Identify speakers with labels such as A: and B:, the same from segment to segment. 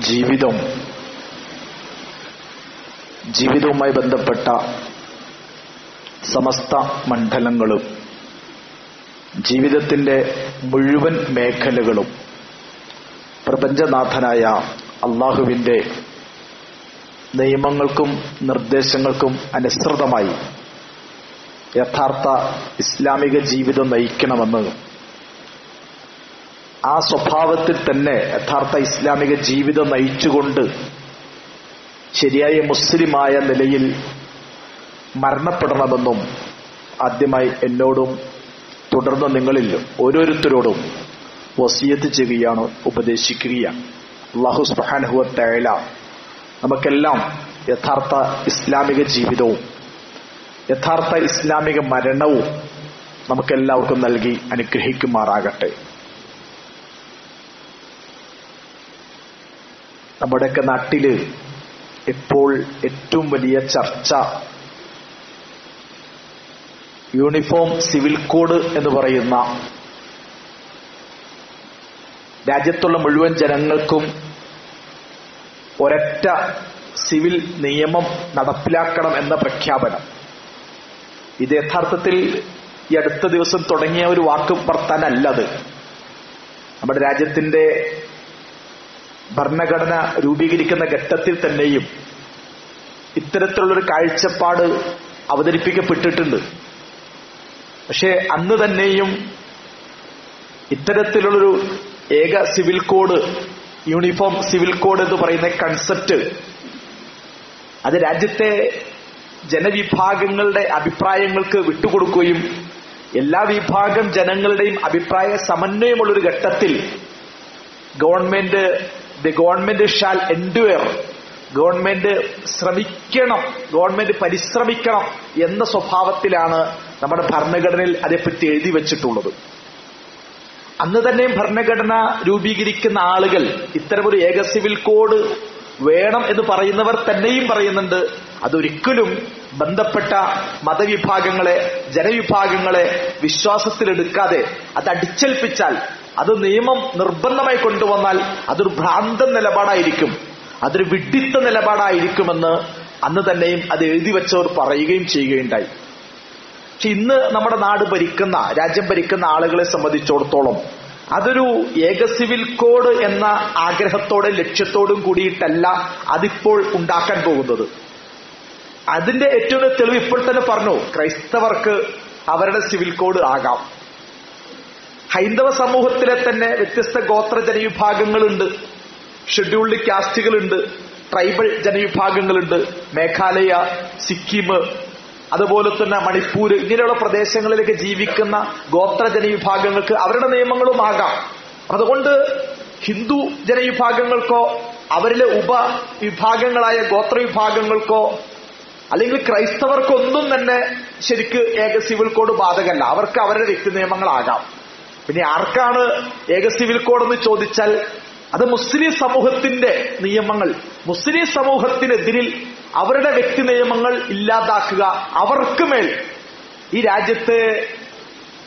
A: ജീവിതം ജീവിതവുമായി ബന്ധപ്പെട്ട സമസ്ത മണ്ഡലങ്ങളും ജീവിതത്തിന്റെ മുഴുവൻ മേഖലകളും പ്രപഞ്ചനാഥനായ അള്ളാഹുവിന്റെ നിയമങ്ങൾക്കും നിർദ്ദേശങ്ങൾക്കും അനുസൃതമായി യഥാർത്ഥ ഇസ്ലാമിക ജീവിതം നയിക്കണമെന്ന് ആ സ്വഭാവത്തിൽ തന്നെ യഥാർത്ഥ ഇസ്ലാമിക ജീവിതം നയിച്ചുകൊണ്ട് ശരിയായ മുസ്ലിമായ നിലയിൽ മരണപ്പെടണമെന്നും ആദ്യമായി എന്നോടും തുടർന്ന് നിങ്ങളിൽ ഓരോരുത്തരോടും വസീയത്ത് ചെയ്യുകയാണ് ഉപദേശിക്കുകയാണ്. അള്ളാഹു സുബാനുഹുവ തേല നമുക്കെല്ലാം യഥാർത്ഥ ഇസ്ലാമിക ജീവിതവും യഥാർത്ഥ ഇസ്ലാമിക മരണവും നമുക്കെല്ലാവർക്കും നൽകി അനുഗ്രഹിക്കുമാറാകട്ടെ. നമ്മുടെയൊക്കെ നാട്ടിൽ ഇപ്പോൾ ഏറ്റവും വലിയ ചർച്ച യൂണിഫോം സിവിൽ കോഡ് എന്ന് പറയുന്ന രാജ്യത്തുള്ള മുഴുവൻ ജനങ്ങൾക്കും ഒരൊറ്റ സിവിൽ നിയമം നടപ്പിലാക്കണം എന്ന പ്രഖ്യാപനം. ഇത് യഥാർത്ഥത്തിൽ ഈ അടുത്ത ദിവസം തുടങ്ങിയ ഒരു വാക്ക് വർത്താനല്ലത്. നമ്മുടെ രാജ്യത്തിന്റെ ഭരണഘടന രൂപീകരിക്കുന്ന ഘട്ടത്തിൽ തന്നെയും ഇത്തരത്തിലുള്ളൊരു കാഴ്ചപ്പാട് അവതരിപ്പിക്കപ്പെട്ടിട്ടുണ്ട്. പക്ഷേ അന്ന് തന്നെയും ഇത്തരത്തിലുള്ളൊരു ഏക civil code uniform civil code എന്ന് പറയുന്ന കൺസെപ്റ്റ് അത് രാജ്യത്തെ ജനവിഭാഗങ്ങളുടെ അഭിപ്രായങ്ങൾക്ക് വിട്ടുകൊടുക്കുകയും എല്ലാ വിഭാഗം ജനങ്ങളുടെയും അഭിപ്രായ സമന്വയമുള്ളൊരു ഘട്ടത്തിൽ government the government shall endeavour government ശ്രമിക്കണം. ഗവൺമെന്റ് പരിശ്രമിക്കണം എന്ന സ്വഭാവത്തിലാണ് നമ്മുടെ ഭരണഘടനയിൽ അതേപ്പറ്റി എഴുതി വെച്ചിട്ടുള്ളത്. അന്ന് തന്നെ ഭരണഘടന രൂപീകരിക്കുന്ന ആളുകൾ ഇത്തരമൊരു ഏക സിവിൽ കോഡ് വേണം എന്ന് പറയുന്നവർ തന്നെയും പറയുന്നുണ്ട്. അതൊരിക്കലും ബന്ധപ്പെട്ട മതവിഭാഗങ്ങളെ ജനവിഭാഗങ്ങളെ വിശ്വാസത്തിലെടുക്കാതെ അത് അടിച്ചേൽപ്പിച്ചാൽ അത് നിയമം നിർബന്ധമായി കൊണ്ടുവന്നാൽ അതൊരു ഭ്രാന്തൻ നിലപാടായിരിക്കും. അതൊരു വിഡിത്ത നിലപാടായിരിക്കുമെന്ന് അന്ന് തന്നെയും അത് എഴുതി വെച്ചവർ പറയുകയും ചെയ്യുകയുണ്ടായി. പക്ഷെ ഇന്ന് നമ്മുടെ നാട് ഭരിക്കുന്ന രാജ്യം ഭരിക്കുന്ന ആളുകളെ സംബന്ധിച്ചിടത്തോളം അതൊരു ഏക സിവിൽ കോഡ് എന്ന ആഗ്രഹത്തോടെ ലക്ഷ്യത്തോടും കൂടിയിട്ടല്ല അതിപ്പോൾ ഉണ്ടാക്കാൻ പോകുന്നത്. അതിന്റെ ഏറ്റവും തെളിവ് ഇപ്പോൾ തന്നെ പറഞ്ഞു ക്രൈസ്തവർക്ക് അവരുടെ സിവിൽ കോഡ് ആകാം. ഹൈന്ദവ സമൂഹത്തിലെ തന്നെ വ്യത്യസ്ത ഗോത്ര ജനവിഭാഗങ്ങളുണ്ട്. ഷെഡ്യൂൾഡ് കാസ്റ്റുകളുണ്ട്. ട്രൈബൽ ജനവിഭാഗങ്ങളുണ്ട്. മേഘാലയ സിക്കിം അതുപോലെ തന്നെ മണിപ്പൂർ ഇങ്ങനെയുള്ള പ്രദേശങ്ങളിലേക്ക് ജീവിക്കുന്ന ഗോത്ര ജനവിഭാഗങ്ങൾക്ക് അവരുടെ നിയമങ്ങളും ആകാം. അതുകൊണ്ട് ഹിന്ദു ജനവിഭാഗങ്ങൾക്കോ അവരിലെ ഉപവിഭാഗങ്ങളായ ഗോത്ര വിഭാഗങ്ങൾക്കോ അല്ലെങ്കിൽ ക്രൈസ്തവർക്കൊന്നും തന്നെ ശരിക്ക് ഏക സിവിൽ കോഡ് ബാധകല്ല. അവർക്ക് അവരുടെ വ്യക്തി നിയമങ്ങളാകാം. പിന്നെ ആർക്കാണ് ഏക സിവിൽ കോഡ് എന്ന് ചോദിച്ചാൽ അത് മുസ്ലിം സമൂഹത്തിന്റെ നിയമങ്ങൾ. മുസ്ലിം സമൂഹത്തിനെതിരിൽ അവരുടെ വ്യക്തി നിയമങ്ങൾ ഇല്ലാതാക്കുക അവർക്ക് മേൽ ഈ രാജ്യത്ത്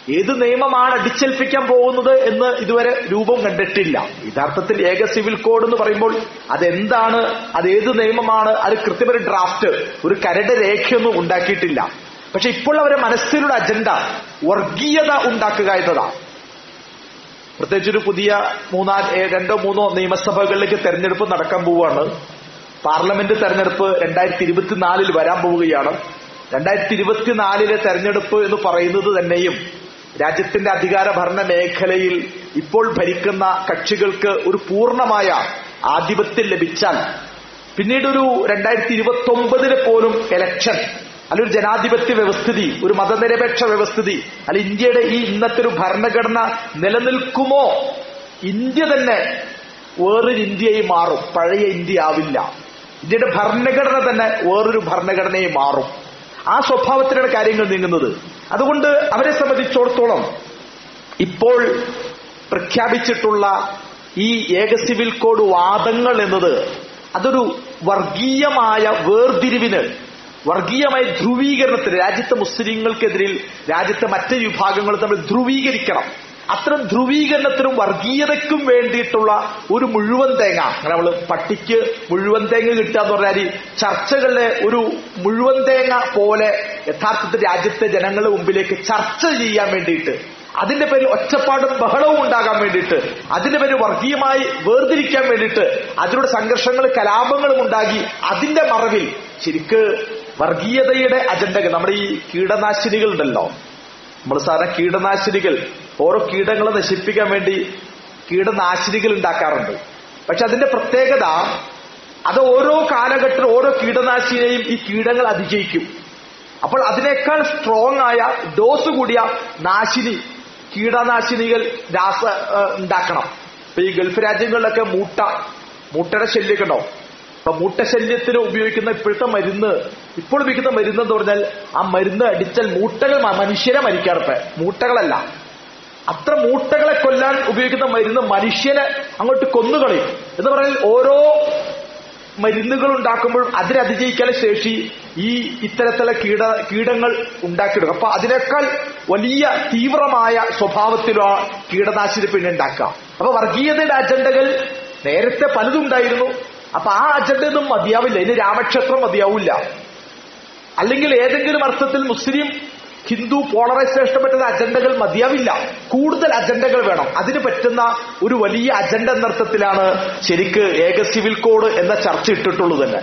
A: ഏത് നിയമമാണ് അടിച്ചേൽപ്പിക്കാൻ പോകുന്നത് എന്ന് ഇതുവരെ രൂപം കണ്ടിട്ടില്ല. യഥാർത്ഥത്തിൽ ഏക സിവിൽ കോഡ് എന്ന് പറയുമ്പോൾ അതെന്താണ്? അത് ഏത് നിയമമാണ്? അത് കൃത്യമൊരു ഡ്രാഫ്റ്റ് ഒരു കരട് രേഖയൊന്നും ഉണ്ടാക്കിയിട്ടില്ല. പക്ഷെ ഇപ്പോൾ അവരെ മനസ്സിലുള്ള അജണ്ട വർഗീയത ഉണ്ടാക്കുക എന്നതാണ്. പ്രത്യേകിച്ച് ഒരു പുതിയ മൂന്നാ രണ്ടോ മൂന്നോ നിയമസഭകളിലേക്ക് തെരഞ്ഞെടുപ്പ് നടക്കാൻ പോവുകയാണ്. പാർലമെന്റ് തെരഞ്ഞെടുപ്പ് രണ്ടായിരത്തി ഇരുപത്തിനാലിൽ വരാൻ പോവുകയാണ്. രണ്ടായിരത്തി ഇരുപത്തിനാലിലെ തെരഞ്ഞെടുപ്പ് എന്ന് പറയുന്നത് തന്നെയും രാജ്യത്തിന്റെ അധികാര ഭരണ മേഖലയിൽ ഇപ്പോൾ ഭരിക്കുന്ന കക്ഷികൾക്ക് ഒരു പൂർണമായ ആധിപത്യം ലഭിച്ചാൽ പിന്നീടൊരു രണ്ടായിരത്തി ഇരുപത്തി ഒമ്പതിലെ പോലും എലക്ഷൻ അല്ലെങ്കിൽ ഒരു ജനാധിപത്യ വ്യവസ്ഥിതി ഒരു മതനിരപേക്ഷ വ്യവസ്ഥിതി. അല്ല ഇന്ത്യയുടെ ഈ ഇന്നത്തെ ഒരു ഭരണഘടന നിലനിൽക്കുമോ? ഇന്ത്യ തന്നെ വേറൊരു ഇന്ത്യയായി മാറും. പഴയ ഇന്ത്യ ആവില്ല. ഇന്ത്യയുടെ ഭരണഘടന തന്നെ വേറൊരു ഭരണഘടനയായി മാറും. ആ സ്വഭാവത്തിലാണ് കാര്യങ്ങൾ നീങ്ങുന്നത്. അതുകൊണ്ട് അവരെ സംബന്ധിച്ചിടത്തോളം ഇപ്പോൾ പ്രഖ്യാപിച്ചിട്ടുള്ള ഈ ഏക സിവിൽ കോഡ് വാദങ്ങൾ എന്നത് അതൊരു വർഗീയമായ വേർതിരിവിന് വർഗീയമായ ധ്രുവീകരണത്തിന് രാജ്യത്തെ മുസ്ലിങ്ങൾക്കെതിരിൽ രാജ്യത്തെ മറ്റ് വിഭാഗങ്ങൾ തമ്മിൽ ധ്രുവീകരിക്കണം. അത്തരം ധ്രുവീകരണത്തിനും വർഗീയതയ്ക്കും വേണ്ടിയിട്ടുള്ള ഒരു മുഴുവൻ തേങ്ങ. അങ്ങനെ നമ്മൾ പട്ടിക്ക് മുഴുവൻ തേങ്ങ കിട്ടുക എന്ന് പറഞ്ഞാൽ ചർച്ചകളിലെ ഒരു മുഴുവൻ തേങ്ങ പോലെ യഥാർത്ഥത്തിൽ രാജ്യത്തെ ജനങ്ങളുടെ മുമ്പിലേക്ക് ചർച്ച ചെയ്യാൻ വേണ്ടിയിട്ട് അതിന്റെ പേരിൽ ഒറ്റപ്പാടും ബഹളവും ഉണ്ടാകാൻ വേണ്ടിയിട്ട് അതിന്റെ പേര് വർഗീയമായി വേർതിരിക്കാൻ വേണ്ടിയിട്ട് അതിലൂടെ സംഘർഷങ്ങളും കലാപങ്ങളും ഉണ്ടാക്കി അതിന്റെ മറവിൽ ശരിക്ക് വർഗീയതയുടെ അജണ്ടകൾ. നമ്മുടെ ഈ കീടനാശിനികൾ ഉണ്ടല്ലോ നമ്മൾ സാധാരണ കീടനാശിനികൾ ഓരോ കീടങ്ങളെ നശിപ്പിക്കാൻ വേണ്ടി കീടനാശിനികൾ ഉണ്ടാക്കാറുണ്ട്. പക്ഷെ അതിന്റെ പ്രത്യേകത അത് ഓരോ കാലഘട്ടത്തിൽ ഓരോ കീടനാശിനിയെയും ഈ കീടങ്ങൾ അതിജയിക്കും. അപ്പോൾ അതിനേക്കാൾ സ്ട്രോങ് ആയ ഡോസ് കൂടിയ നാശിനി കീടനാശിനികൾ രാസ ഉണ്ടാക്കണം. ഇപ്പൊ ഈ ഗൾഫ് രാജ്യങ്ങളിലൊക്കെ മൂട്ട മൂട്ടയുടെ ശല്യമൊക്കെ ഉണ്ടാവും. അപ്പൊ മൂട്ടശല്യത്തിന് ഉപയോഗിക്കുന്ന ഇപ്പോഴത്തെ മരുന്ന് ഇപ്പോൾ ഉപയോഗിക്കുന്ന മരുന്ന് എന്ന് പറഞ്ഞാൽ ആ മരുന്ന് അടിച്ചാൽ മൂട്ടകൾ മനുഷ്യരെ മരിക്കാറുണ്ട്. മൂട്ടകളല്ല. അത്ര മൂട്ടകളെ കൊല്ലാൻ ഉപയോഗിക്കുന്ന മരുന്ന് മനുഷ്യനെ അങ്ങോട്ട് കൊന്നുകളയും. എന്ന് പറഞ്ഞാൽ ഓരോ മരുന്നുകൾ ഉണ്ടാക്കുമ്പോഴും അതിനെ ശേഷി ഈ ഇത്തരത്തിലുള്ള കീട കീടങ്ങൾ ഉണ്ടാക്കിയെടുക്കും അപ്പൊ അതിനേക്കാൾ വലിയ തീവ്രമായ സ്വഭാവത്തിലോ കീടനാശിനി പിന്നെ ഉണ്ടാക്കാം. അപ്പൊ വർഗീയതയുടെ അജണ്ടകൾ നേരത്തെ പലതും ഉണ്ടായിരുന്നു. അപ്പൊ ആ അജണ്ട ഒന്നും മതിയാവില്ല. ഇനി രാമക്ഷേത്രം മതിയാവില്ല. അല്ലെങ്കിൽ ഏതെങ്കിലും അർത്ഥത്തിൽ മുസ്ലിം ഹിന്ദു പോളറൈസേഷൻ പറ്റുന്ന അജണ്ടകൾ മതിയാവില്ല. കൂടുതൽ അജണ്ടകൾ വേണം. അതിന് പറ്റുന്ന ഒരു വലിയ അജണ്ട എന്നർത്ഥത്തിലാണ് ശരിക്ക് ഏക സിവിൽ കോഡ് എന്ന ചർച്ച ഇട്ടിട്ടുള്ളത് തന്നെ.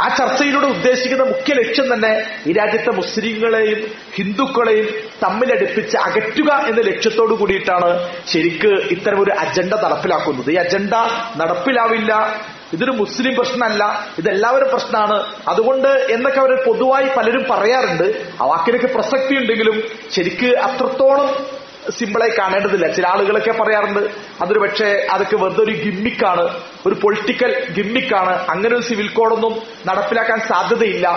A: ആ ചർച്ചയിലൂടെ ഉദ്ദേശിക്കുന്ന മുഖ്യ ലക്ഷ്യം തന്നെ ഈ രാജ്യത്തെ മുസ്ലിങ്ങളെയും ഹിന്ദുക്കളെയും തമ്മിലടുപ്പിച്ച് അകറ്റുക എന്ന ലക്ഷ്യത്തോടു കൂടിയിട്ടാണ് ശരിക്ക് ഇത്തരം ഒരു അജണ്ട നടപ്പിലാക്കുന്നത്. ഈ അജണ്ട നടപ്പിലാവില്ല. ഇതൊരു മുസ്ലിം പ്രശ്നമല്ല ഇതെല്ലാവരും പ്രശ്നമാണ്. അതുകൊണ്ട് എന്നൊക്കെ അവർ പൊതുവായി പലരും പറയാറുണ്ട്. ആ വാക്കിനൊക്കെ പ്രസക്തി ഉണ്ടെങ്കിലും ശരിക്ക് അത്രത്തോളം സിമ്പിളായി കാണേണ്ടതില്ല. ചില ആളുകളൊക്കെ പറയാറുണ്ട് അതൊരു പക്ഷേ അതൊക്കെ വെറുതെ ഒരു ഗിമ്മിക്കാണ് ഒരു പൊളിറ്റിക്കൽ ഗിമ്മിക്കാണ് അങ്ങനെ ഒരു സിവിൽ കോഡൊന്നും നടപ്പിലാക്കാൻ സാധ്യതയില്ല.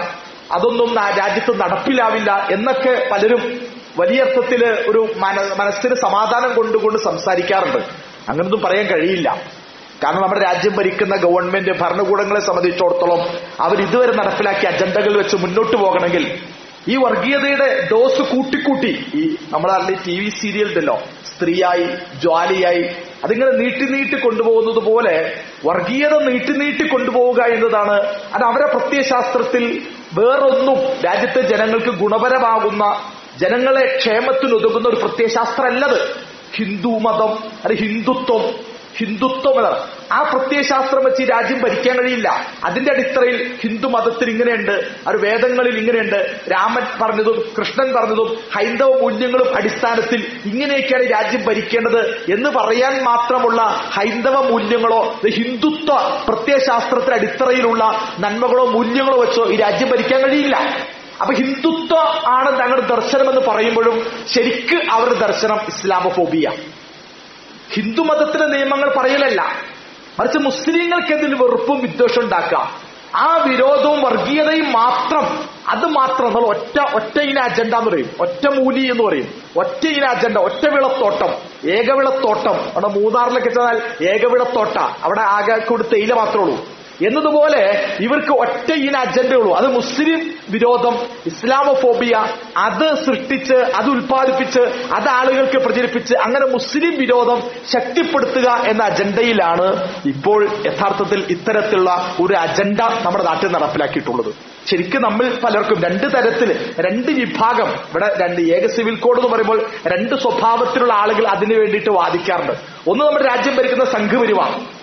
A: അതൊന്നും രാജ്യത്ത് നടപ്പിലാവില്ല എന്നൊക്കെ പലരും വലിയ അർത്ഥത്തിൽ ഒരു മന- മനസ്സിന് സമാധാനം കൊണ്ടുകൊണ്ട് സംസാരിക്കാറുണ്ട്. അങ്ങനൊന്നും പറയാൻ കഴിയില്ല. കാരണം നമ്മുടെ രാജ്യം ഭരിക്കുന്ന ഗവൺമെന്റ് ഭരണകൂടങ്ങളെ സംബന്ധിച്ചിടത്തോളം അവർ ഇതുവരെ നടപ്പിലാക്കിയ അജണ്ടകൾ വെച്ച് മുന്നോട്ട് പോകണമെങ്കിൽ ഈ വർഗീയതയുടെ ഡോസ് കൂട്ടിക്കൂട്ടി ഈ നമ്മളെ ടി വി സീരിയൽ ഉണ്ടല്ലോ സ്ത്രീയായി ജ്വാലിയായി അതിങ്ങനെ നീട്ടി നീട്ടി കൊണ്ടുപോകുന്നത് പോലെ വർഗീയത നീട്ടി നീട്ടി കൊണ്ടുപോവുക എന്നതാണ്. അത് അവരെ പ്രത്യയശാസ്ത്രത്തിൽ വേറൊന്നും രാജ്യത്തെ ജനങ്ങൾക്ക് ഗുണപരമാകുന്ന ജനങ്ങളെ ക്ഷേമത്തിനുതകുന്ന ഒരു പ്രത്യയശാസ്ത്രമല്ലത്. ഹിന്ദു മതം അല്ലെങ്കിൽ ഹിന്ദുത്വം ഹിന്ദുത്വം എന്നാണ് ആ പ്രത്യയശാസ്ത്രം വെച്ച് രാജ്യം ഭരിക്കാൻ കഴിയില്ല. അതിന്റെ അടിത്തറയിൽ ഹിന്ദു മതത്തിൽ ഇങ്ങനെയുണ്ട് അത് വേദങ്ങളിൽ ഇങ്ങനെയുണ്ട്. രാമൻ പറഞ്ഞതും കൃഷ്ണൻ പറഞ്ഞതും ഹൈന്ദവ മൂല്യങ്ങളും അടിസ്ഥാനത്തിൽ ഇങ്ങനെയൊക്കെയാണ് രാജ്യം ഭരിക്കേണ്ടത് എന്ന് പറയാൻ മാത്രമുള്ള ഹൈന്ദവ മൂല്യങ്ങളോ ഹിന്ദുത്വ പ്രത്യയശാസ്ത്രത്തിന്റെ അടിത്തറയിലുള്ള നന്മകളോ മൂല്യങ്ങളോ വെച്ചോ ഈ രാജ്യം ഭരിക്കാൻ കഴിയില്ല. അപ്പൊ ഹിന്ദുത്വ ആണ് തങ്ങളുടെ ദർശനം എന്ന് പറയുമ്പോഴും ശരിക്ക് അവരുടെ ദർശനം ഇസ്ലാമോഫോബിയ. ഹിന്ദുമതത്തിലെ നിയമങ്ങൾ പറയലല്ല. മറിച്ച് മുസ്ലിങ്ങൾക്കെതിൽ വെറുപ്പും വിദ്വേഷം ഉണ്ടാക്കുക. ആ വിരോധവും വർഗീയതയും മാത്രം അത് മാത്രം നമ്മൾ ഒറ്റ ഒറ്റ ഇന അജണ്ട എന്ന് പറയും. ഒറ്റ മൂലി എന്ന് പറയും. ഒറ്റ ഇന അജണ്ട ഒറ്റ വിളത്തോട്ടം ഏകവിളത്തോട്ടം. അവിടെ മൂന്നാറിലൊക്കെ ചെന്നാൽ ഏകവിളത്തോട്ട. അവിടെ ആകെ കൂടി തേയില മാത്രമേ ഉള്ളൂ. എന്നതുപോലെ ഇവർക്ക് ഒറ്റ ഇന അജണ്ടയുള്ളൂ അത് മുസ്ലിം വിരോധം ഇസ്ലാമോഫോബിയ അത് സൃഷ്ടിച്ച് അത് ഉൽപ്പാദിപ്പിച്ച് അത് ആളുകൾക്ക് പ്രചരിപ്പിച്ച് അങ്ങനെ മുസ്ലിം വിരോധം ശക്തിപ്പെടുത്തുക എന്ന അജണ്ടയിലാണ് ഇപ്പോൾ യഥാർത്ഥത്തിൽ ഇത്തരത്തിലുള്ള ഒരു അജണ്ട നമ്മുടെ നാട്ടിൽ നടപ്പിലാക്കിയിട്ടുള്ളത്. ശരിക്കും നമ്മൾ പലർക്കും രണ്ട് തരത്തിൽ രണ്ട് വിഭാഗം ഇവിടെ രണ്ട് ഏക സിവിൽ കോഡ് എന്ന് പറയുമ്പോൾ രണ്ട് സ്വഭാവത്തിലുള്ള ആളുകൾ അതിനു വേണ്ടിയിട്ട് വാദിക്കാറുണ്ട്. ഒന്ന് നമ്മുടെ രാജ്യം ഭരിക്കുന്ന സംഘപരിവാർ.